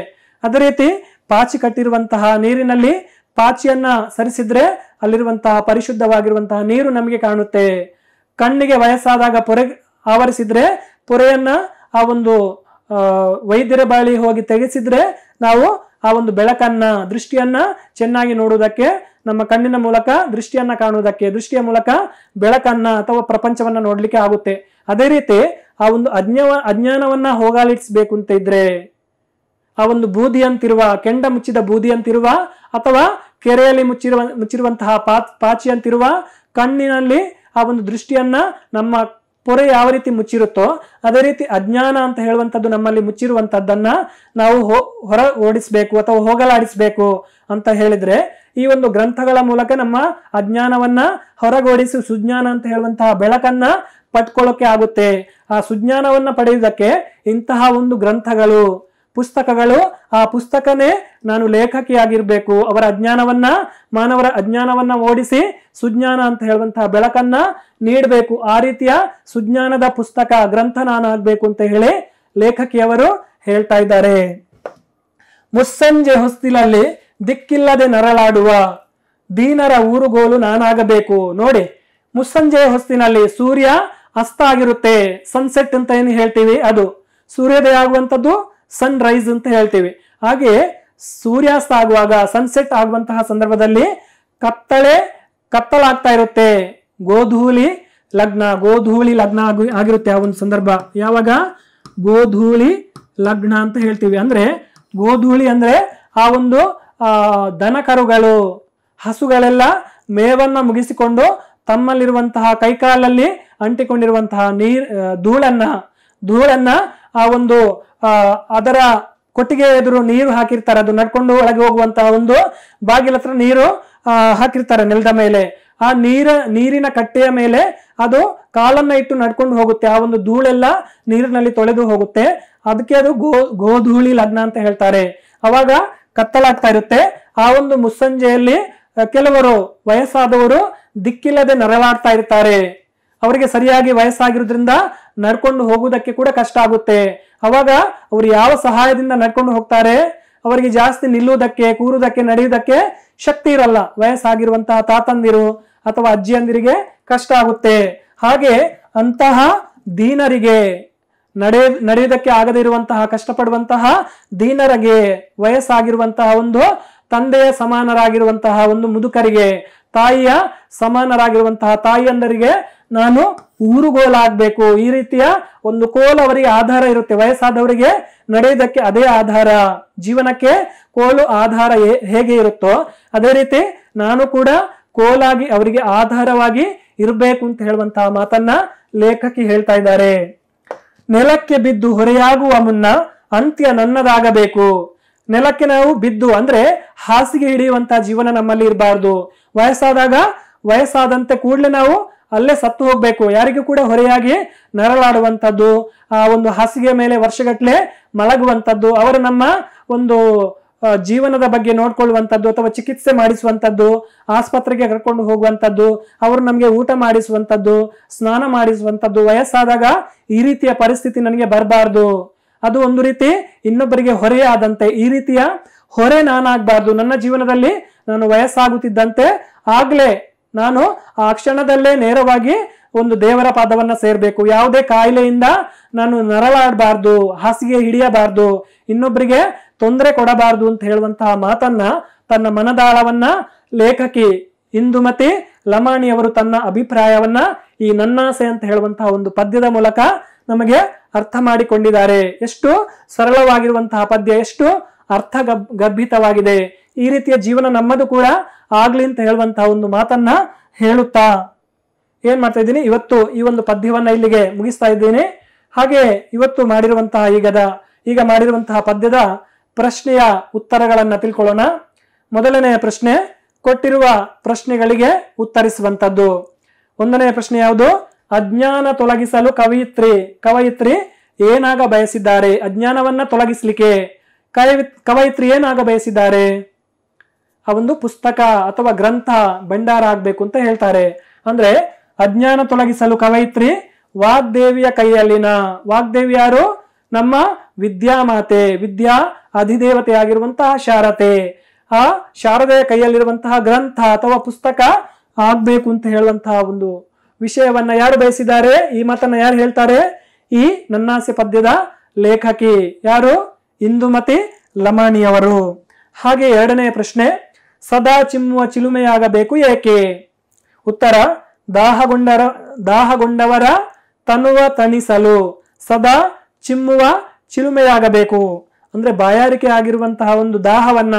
ಅದೇ ರೀತಿ ಪಾಚಿ ಕಟ್ಟಿರುವಂತಹ ನೀರಿನಲ್ಲಿ ಪಾಚಿಯನ್ನ ಸರಿಸಿದ್ರೆ ಅಲ್ಲಿರುವಂತಹ ಪರಿಶುದ್ಧವಾಗಿರುವಂತಹ ನೀರು ನಮಗೆ ಕಾಣುತ್ತೆ. ಕಣ್ಣಿಗೆ ವಯಸ್ಸಾದಾಗ ಪೊರೆ ಆವರಿಸಿದ್ರೆ ಪೊರೆಯನ್ನ ಆ ಒಂದು ವೈದ್ಯರ ಬಳಿ ಹೋಗಿ ತೆಗೆಸಿದ್ರೆ ನಾವು ಆ ಒಂದು ಬೆಳಕನ್ನ, ದೃಷ್ಟಿಯನ್ನ ಚೆನ್ನಾಗಿ ನೋಡುವುದಕ್ಕೆ ನಮ್ಮ ಕಣ್ಣಿನ ಮೂಲಕ ದೃಷ್ಟಿಯನ್ನ ಕಾಣುವುದಕ್ಕೆ, ದೃಷ್ಟಿಯ ಮೂಲಕ ಬೆಳಕನ್ನ ಅಥವಾ ಪ್ರಪಂಚವನ್ನ ನೋಡ್ಲಿಕ್ಕೆ ಆಗುತ್ತೆ. ಅದೇ ರೀತಿ ಆ ಒಂದು ಅಜ್ಞಾವ, ಅಜ್ಞಾನವನ್ನ ಹೋಗಾಲಿಟ್ಸ್ಬೇಕು ಅಂತ ಇದ್ರೆ, ಆ ಒಂದು ಬೂದಿ ಅಂತಿರುವ ಕೆಂಡ ಮುಚ್ಚಿದ ಬೂದಿ ಅಂತಿರುವ ಅಥವಾ ಕೆರೆಯಲ್ಲಿ ಮುಚ್ಚಿರುವ, ಮುಚ್ಚಿರುವಂತಹ ಪಾಚಿ ಅಂತಿರುವ ಕಣ್ಣಿನಲ್ಲಿ ಆ ಒಂದು ದೃಷ್ಟಿಯನ್ನ ನಮ್ಮ ಪೊರೆ ಯಾವ ರೀತಿ ಮುಚ್ಚಿರುತ್ತೋ ಅದೇ ರೀತಿ ಅಜ್ಞಾನ ಅಂತ ಹೇಳುವಂಥದ್ದು ನಮ್ಮಲ್ಲಿ ಮುಚ್ಚಿರುವಂತದ್ದನ್ನ ನಾವು ಹೊರ ಓಡಿಸಬೇಕು ಅಥವಾ ಹೋಗಲಾಡಿಸ್ಬೇಕು ಅಂತ ಹೇಳಿದ್ರೆ ಈ ಒಂದು ಗ್ರಂಥಗಳ ಮೂಲಕ ನಮ್ಮ ಅಜ್ಞಾನವನ್ನ ಹೊರಗೋಡಿಸಿ, ಸುಜ್ಞಾನ ಅಂತ ಹೇಳುವಂತಹ ಬೆಳಕನ್ನ ಪಟ್ಕೊಳ್ಳೋಕೆ ಆಗುತ್ತೆ. ಆ ಸುಜ್ಞಾನವನ್ನ ಪಡೆಯುವುದಕ್ಕೆ ಇಂತಹ ಒಂದು ಗ್ರಂಥಗಳು. ಪುಸ್ತಕಗಳು, ಆ ಪುಸ್ತಕನೇ ನಾನು ಲೇಖಕಿಯಾಗಿರ್ಬೇಕು. ಅವರ ಅಜ್ಞಾನವನ್ನ, ಮಾನವರ ಅಜ್ಞಾನವನ್ನ ಓಡಿಸಿ ಸುಜ್ಞಾನ ಅಂತ ಹೇಳುವಂತಹ ಬೆಳಕನ್ನ ನೀಡಬೇಕು. ಆ ರೀತಿಯ ಸುಜ್ಞಾನದ ಪುಸ್ತಕ, ಗ್ರಂಥ ನಾನಾಗಬೇಕು ಅಂತ ಹೇಳಿ ಲೇಖಕಿಯವರು ಹೇಳ್ತಾ ಇದ್ದಾರೆ. ಮುಸ್ಸಂಜೆ ಹೊಸ್ತಿಲಲ್ಲಿ ದಿಕ್ಕಿಲ್ಲದೆ ನರಳಾಡುವ ದೀನರ ಊರುಗೋಲು ನಾನಾಗಬೇಕು. ನೋಡಿ, ಮುಸ್ಸಂಜೆ ಹೊಸ್ತಿನಲ್ಲಿ ಸೂರ್ಯ ಅಸ್ತ ಆಗಿರುತ್ತೆ. ಸನ್ಸೆಟ್ ಅಂತ ಏನು ಹೇಳ್ತೀವಿ? ಅದು ಸೂರ್ಯೋದಯ ಆಗುವಂಥದ್ದು ಸನ್ ರೈಸ್ ಅಂತ ಹೇಳ್ತೀವಿ. ಹಾಗೆ ಸೂರ್ಯಾಸ್ತ ಆಗುವಾಗ ಸನ್ಸೆಟ್ ಆಗುವಂತಹ ಸಂದರ್ಭದಲ್ಲಿ ಕತ್ತಳೆ ಕತ್ತಲಾಗ್ತಾ ಇರುತ್ತೆ. ಗೋಧೂಳಿ ಲಗ್ನ ಗೋಧೂಳಿ ಲಗ್ನ ಆಗಿ, ಆಗಿರುತ್ತೆ ಆ ಒಂದು ಸಂದರ್ಭ. ಯಾವಾಗ? ಗೋಧೂಳಿ ಲಗ್ನ ಅಂತ ಹೇಳ್ತೀವಿ. ಅಂದ್ರೆ ಗೋಧೂಳಿ ಅಂದ್ರೆ ಆ ಒಂದು ದನ ಕರುಗಳು ಹಸುಗಳೆಲ್ಲ ಮೇವನ್ನ ಮುಗಿಸಿಕೊಂಡು ತಮ್ಮಲ್ಲಿರುವಂತಹ ಕೈಕಾಲಲ್ಲಿ ಅಂಟಿಕೊಂಡಿರುವಂತಹ ನೀರ್ ಧೂಳನ್ನ ಧೂಳನ್ನ ಆ ಒಂದು ಅದರ ಕೊಟ್ಟಿಗೆ ಎದುರು ನೀರು ಹಾಕಿರ್ತಾರೆ. ಅದು ನಡ್ಕೊಂಡು ಒಳಗೆ ಹೋಗುವಂತಹ ಒಂದು ಬಾಗಿಲ ಹತ್ರ ನೀರು ಹಾಕಿರ್ತಾರೆ ನೆಲದ ಮೇಲೆ. ಆ ನೀರ, ನೀರಿನ ಕಟ್ಟೆಯ ಮೇಲೆ ಅದು ಕಾಲನ್ನ ಇಟ್ಟು ನಡ್ಕೊಂಡು ಹೋಗುತ್ತೆ. ಆ ಒಂದು ಧೂಳೆಲ್ಲ ನೀರಿನಲ್ಲಿ ತೊಳೆದು ಹೋಗುತ್ತೆ. ಅದಕ್ಕೆ ಅದು ಗೋ, ಗೋಧೂಳಿ ಲಗ್ನ ಅಂತ ಹೇಳ್ತಾರೆ. ಅವಾಗ ಕತ್ತಲಾಗ್ತಾ ಇರುತ್ತೆ. ಆ ಒಂದು ಮುಸ್ಸಂಜೆಯಲ್ಲಿ ಕೆಲವರು ವಯಸ್ಸಾದವರು ದಿಕ್ಕಿಲ್ಲದೆ ನರಳಾಡ್ತಾ ಇರ್ತಾರೆ. ಅವರಿಗೆ ಸರಿಯಾಗಿ ವಯಸ್ಸಾಗಿರೋದ್ರಿಂದ ನಡ್ಕೊಂಡು ಹೋಗುವುದಕ್ಕೆ ಕೂಡ ಕಷ್ಟ ಆಗುತ್ತೆ. ಅವಾಗ ಅವರು ಯಾವ ಸಹಾಯದಿಂದ ನಡ್ಕೊಂಡು ಹೋಗ್ತಾರೆ? ಅವರಿಗೆ ಜಾಸ್ತಿ ನಿಲ್ಲುವುದಕ್ಕೆ, ಕೂರುವುದಕ್ಕೆ, ನಡೆಯುವುದಕ್ಕೆ ಶಕ್ತಿ ಇರಲ್ಲ. ವಯಸ್ಸಾಗಿರುವಂತಹ ತಾತಂದಿರು ಅಥವಾ ಅಜ್ಜಿಯಂದಿರಿಗೆ ಕಷ್ಟ ಆಗುತ್ತೆ. ಹಾಗೆ ಅಂತಹ ದೀನರಿಗೆ ನಡೆ, ನಡೆಯುವುದಕ್ಕೆ ಆಗದೇ ಇರುವಂತಹ, ಕಷ್ಟಪಡುವಂತಹ ದೀನರಿಗೆ ವಯಸ್ಸಾಗಿರುವಂತಹ ಒಂದು ತಂದೆಯ ಸಮಾನರಾಗಿರುವಂತಹ ಒಂದು ಮುದುಕರಿಗೆ, ತಾಯಿಯ ಸಮಾನರಾಗಿರುವಂತಹ ತಾಯಿಯಂದರಿಗೆ ನಾನು ಊರುಗೋಲಾಗಬೇಕು. ಈ ರೀತಿಯ ಒಂದು ಕೋಲು ಅವರಿಗೆ ಆಧಾರ ಇರುತ್ತೆ. ವಯಸ್ಸಾದವರಿಗೆ ನಡೆಯುವುದಕ್ಕೆ ಅದೇ ಆಧಾರ. ಜೀವನಕ್ಕೆ ಕೋಲು ಆಧಾರ ಹೇಗೆ ಇರುತ್ತೋ ಅದೇ ರೀತಿ ನಾನು ಕೂಡ ಕೋಲಾಗಿ ಅವರಿಗೆ ಆಧಾರವಾಗಿ ಇರಬೇಕು ಅಂತ ಹೇಳುವಂತಹ ಮಾತನ್ನ ಲೇಖಕಿ ಹೇಳ್ತಾ ಇದ್ದಾರೆ. ನೆಲಕ್ಕೆ ಬಿದ್ದು ಹೊರೆಯಾಗುವ ಮುನ್ನ ಅಂತ್ಯ ನನ್ನದಾಗಬೇಕು. ನೆಲಕ್ಕೆ ನಾವು ಬಿದ್ದು ಅಂದ್ರೆ ಹಾಸಿಗೆ ಹಿಡಿಯುವಂತಹ ಜೀವನ ನಮ್ಮಲ್ಲಿ ಇರಬಾರ್ದು. ವಯಸ್ಸಾದಾಗ ವಯಸ್ಸಾದಂತೆ ಕೂಡಲೇ ನಾವು ಅಲ್ಲೇ ಸತ್ತು ಹೋಗ್ಬೇಕು. ಯಾರಿಗೂ ಕೂಡ ಹೊರೆಯಾಗಿ ನರಳಾಡುವಂಥದ್ದು, ಆ, ಒಂದು ಹಾಸಿಗೆ ಮೇಲೆ ವರ್ಷಗಟ್ಲೆ ಮಲಗುವಂಥದ್ದು, ಅವರು ನಮ್ಮ ಒಂದು ಜೀವನದ ಬಗ್ಗೆ ನೋಡ್ಕೊಳ್ಳುವಂಥದ್ದು ಅಥವಾ ಚಿಕಿತ್ಸೆ ಮಾಡಿಸುವಂಥದ್ದು, ಆಸ್ಪತ್ರೆಗೆ ಕರ್ಕೊಂಡು ಹೋಗುವಂಥದ್ದು, ಅವರು ನಮಗೆ ಊಟ ಮಾಡಿಸುವಂಥದ್ದು, ಸ್ನಾನ ಮಾಡಿಸುವಂಥದ್ದು, ವಯಸ್ಸಾದಾಗ ಈ ರೀತಿಯ ಪರಿಸ್ಥಿತಿ ನನಗೆ ಬರಬಾರ್ದು. ಅದು ಒಂದು ರೀತಿ ಇನ್ನೊಬ್ಬರಿಗೆ ಹೊರೆ ಆದಂತೆ ಈ ರೀತಿಯ ಹೊರೆ ನಾನಾಗಬಾರ್ದು. ನನ್ನ ಜೀವನದಲ್ಲಿ ನಾನು ವಯಸ್ಸಾಗುತ್ತಿದ್ದಂತೆ ಆಗ್ಲೇ ನಾನು ಆ ಕ್ಷಣದಲ್ಲೇ ನೇರವಾಗಿ ಒಂದು ದೇವರ ಪಾದವನ್ನ ಸೇರ್ಬೇಕು. ಯಾವುದೇ ಕಾಯಿಲೆಯಿಂದ ನಾನು ನರಳಾಡಬಾರ್ದು, ಹಾಸಿಗೆ ಹಿಡಿಯಬಾರ್ದು ಇನ್ನೊಬ್ಬರಿಗೆ ತೊಂದರೆ ಕೊಡಬಾರ್ದು ಅಂತ ಹೇಳುವಂತಹ ಮಾತನ್ನ ತನ್ನ ಮನದಾಳವನ್ನ ಲೇಖಕಿ ಇಂದುಮತಿ ಲಮಾಣಿಯವರು ತನ್ನ ಅಭಿಪ್ರಾಯವನ್ನ ಈ ನನ್ನಾಸೆ ಅಂತ ಹೇಳುವಂತಹ ಒಂದು ಪದ್ಯದ ಮೂಲಕ ನಮಗೆ ಅರ್ಥ ಮಾಡಿಕೊಂಡಿದ್ದಾರೆ. ಎಷ್ಟು ಸರಳವಾಗಿರುವಂತಹ ಪದ್ಯ, ಎಷ್ಟು ಅರ್ಥ ಗರ್ಭಿತವಾಗಿದೆ. ಈ ರೀತಿಯ ಜೀವನ ನಮ್ಮದು ಕೂಡ ಆಗ್ಲಿ ಅಂತ ಹೇಳುವಂತಹ ಒಂದು ಮಾತನ್ನ ಹೇಳುತ್ತಾ? ಏನ್ ಮಾಡ್ತಾ ಇದ್ದೀನಿ? ಇವತ್ತು ಈ ಒಂದು ಪದ್ಯವನ್ನ ಇಲ್ಲಿಗೆ ಮುಗಿಸ್ತಾ ಇದ್ದೀನಿ. ಹಾಗೆ ಇವತ್ತು ಮಾಡಿರುವಂತಹ ಈಗದ ಈಗ ಮಾಡಿರುವಂತಹ ಪದ್ಯದ ಪ್ರಶ್ನೆಯ ಉತ್ತರಗಳನ್ನ ತಿಳ್ಕೊಳ್ಳೋಣ. ಮೊದಲನೆಯ ಪ್ರಶ್ನೆ, ಕೊಟ್ಟಿರುವ ಪ್ರಶ್ನೆಗಳಿಗೆ ಉತ್ತರಿಸುವಂತದ್ದು ಒಂದನೆಯ ಪ್ರಶ್ನೆ ಯಾವುದು? ಅಜ್ಞಾನ ತೊಲಗಿಸಲು ಕವಯಿತ್ರಿ ಕವಯಿತ್ರಿ ಏನಾಗ ಬಯಸಿದ್ದಾರೆ? ಅಜ್ಞಾನವನ್ನ ತೊಲಗಿಸ್ಲಿಕ್ಕೆ ಕವಿ ಕವಯಿತ್ರಿ ಏನಾಗ ಬಯಸಿದ್ದಾರೆ? ಆ ಒಂದು ಪುಸ್ತಕ ಅಥವಾ ಗ್ರಂಥ ಭಂಡಾರ ಆಗ್ಬೇಕು ಅಂತ ಹೇಳ್ತಾರೆ. ಅಂದ್ರೆ ಅಜ್ಞಾನ ತೊಲಗಿಸಲು ಕವಯಿತ್ರಿ ವಾಗ್ದೇವಿಯ ಕೈಯಲ್ಲಿನ, ವಾಗ್ದೇವಿ ಯಾರು? ನಮ್ಮ ವಿದ್ಯಾಮಾತೆ, ವಿದ್ಯಾ ಅಧಿದೇವತೆ ಆಗಿರುವಂತಹ ಶಾರತೆ. ಆ ಶಾರದೆಯ ಕೈಯಲ್ಲಿರುವಂತಹ ಗ್ರಂಥ ಅಥವಾ ಪುಸ್ತಕ ಆಗ್ಬೇಕು ಅಂತ ಹೇಳುವಂತಹ ಒಂದು ವಿಷಯವನ್ನ ಯಾರು ಬಯಸಿದ್ದಾರೆ? ಈ ಮಾತನ್ನ ಯಾರು ಹೇಳ್ತಾರೆ? ಈ ನನ್ನಾಸೆ ಪದ್ಯದ ಲೇಖಕಿ ಯಾರು? ಇಂದುಮತಿ ಲಮಾಣಿಯವರು. ಹಾಗೆ ಎರಡನೇ ಪ್ರಶ್ನೆ ಸದಾ ಚಿಮ್ಮುವ ಚಿಲುಮೆಯಾಗಬೇಕು ಏಕೆ? ಉತ್ತರ, ದಾಹಗೊಂಡರ, ದಾಹಗೊಂಡವರ ತನುವ ತಣಿಸಲು ಸದಾ ಚಿಮ್ಮುವ ಚಿಲುಮೆಯಾಗಬೇಕು. ಅಂದ್ರೆ ಬಾಯಾರಿಕೆ ಆಗಿರುವಂತಹ ಒಂದು ದಾಹವನ್ನ,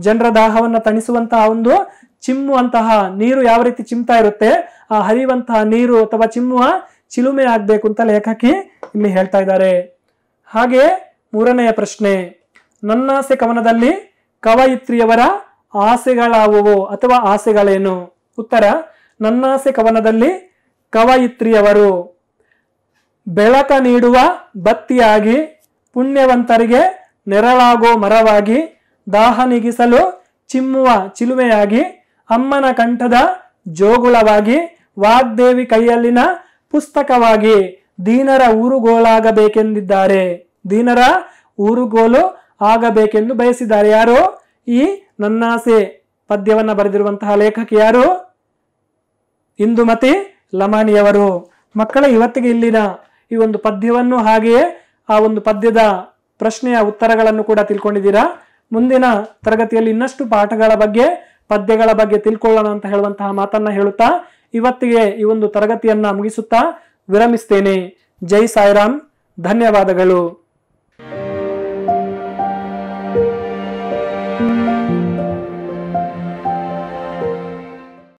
ಜನರ ದಾಹವನ್ನ ತಣಿಸುವಂತಹ ಒಂದು ಚಿಮ್ಮುವಂತಹ ನೀರು ಯಾವ ರೀತಿ ಚಿಮ್ತಾ ಇರುತ್ತೆ? ಆ ಹರಿಯುವಂತಹ ನೀರು ಅಥವಾ ಚಿಮ್ಮುವ ಚಿಲುಮೆ ಆಗ್ಬೇಕು ಅಂತ ಲೇಖಕಿ ಇಲ್ಲಿ ಹೇಳ್ತಾ ಇದ್ದಾರೆ. ಹಾಗೆ ಮೂರನೆಯ ಪ್ರಶ್ನೆ, ನನ್ನಾಸೆ ಕವನದಲ್ಲಿ ಕವಯಿತ್ರಿಯವರ ಆಸೆಗಳಾವುವು ಅಥವಾ ಆಸೆಗಳೇನು? ಉತ್ತರ, ನನ್ನಾಸೆ ಕವನದಲ್ಲಿ ಕವಯಿತ್ರಿಯವರು. ಬೆಳಕ ನೀಡುವ ಬತ್ತಿಯಾಗಿ ಪುಣ್ಯವಂತರಿಗೆ ನೆರಳಾಗೋ ಮರವಾಗಿ ದಾಹ ನೀಗಿಸಲು ಚಿಮ್ಮುವ ಚಿಲುಮೆಯಾಗಿ ಅಮ್ಮನ ಕಂಠದ ಜೋಗುಳವಾಗಿ ವಾಗ್ದೇವಿ ಕೈಯಲ್ಲಿನ ಪುಸ್ತಕವಾಗಿ ದೀನರ ಊರುಗೋಲಾಗಬೇಕೆಂದಿದ್ದಾರೆ. ದೀನರ ಊರುಗೋಲು ಆಗಬೇಕೆಂದು ಬಯಸಿದ್ದಾರೆ. ಯಾರು? ಈ ನನ್ನಾಸೆ ಪದ್ಯವನ್ನ ಬರೆದಿರುವಂತಹ ಲೇಖಕ ಯಾರು? ಇಂದುಮತಿ ಲಮಾಣಿಯವರು. ಮಕ್ಕಳ, ಇವತ್ತಿಗೆ ಇಲ್ಲಿನ ಈ ಒಂದು ಪದ್ಯವನ್ನು ಹಾಗೆಯೇ ಆ ಒಂದು ಪದ್ಯದ ಪ್ರಶ್ನೆಯ ಉತ್ತರಗಳನ್ನು ಕೂಡ ತಿಳ್ಕೊಂಡಿದ್ದೀರಾ? ಮುಂದಿನ ತರಗತಿಯಲ್ಲಿ ಇನ್ನಷ್ಟು ಪಾಠಗಳ ಬಗ್ಗೆ, ಪದ್ಯಗಳ ಬಗ್ಗೆ ತಿಳ್ಕೊಳ್ಳೋಣ ಅಂತ ಹೇಳುವಂತಹ ಮಾತನ್ನ ಹೇಳುತ್ತಾ, ಇವತ್ತಿಗೆ ಈ ಒಂದು ತರಗತಿಯನ್ನ ಮುಗಿಸುತ್ತಾ ವಿರಮಿಸ್ತೇನೆ. ಜೈ ಸಾಯಿರಾಮ್. ಧನ್ಯವಾದಗಳು.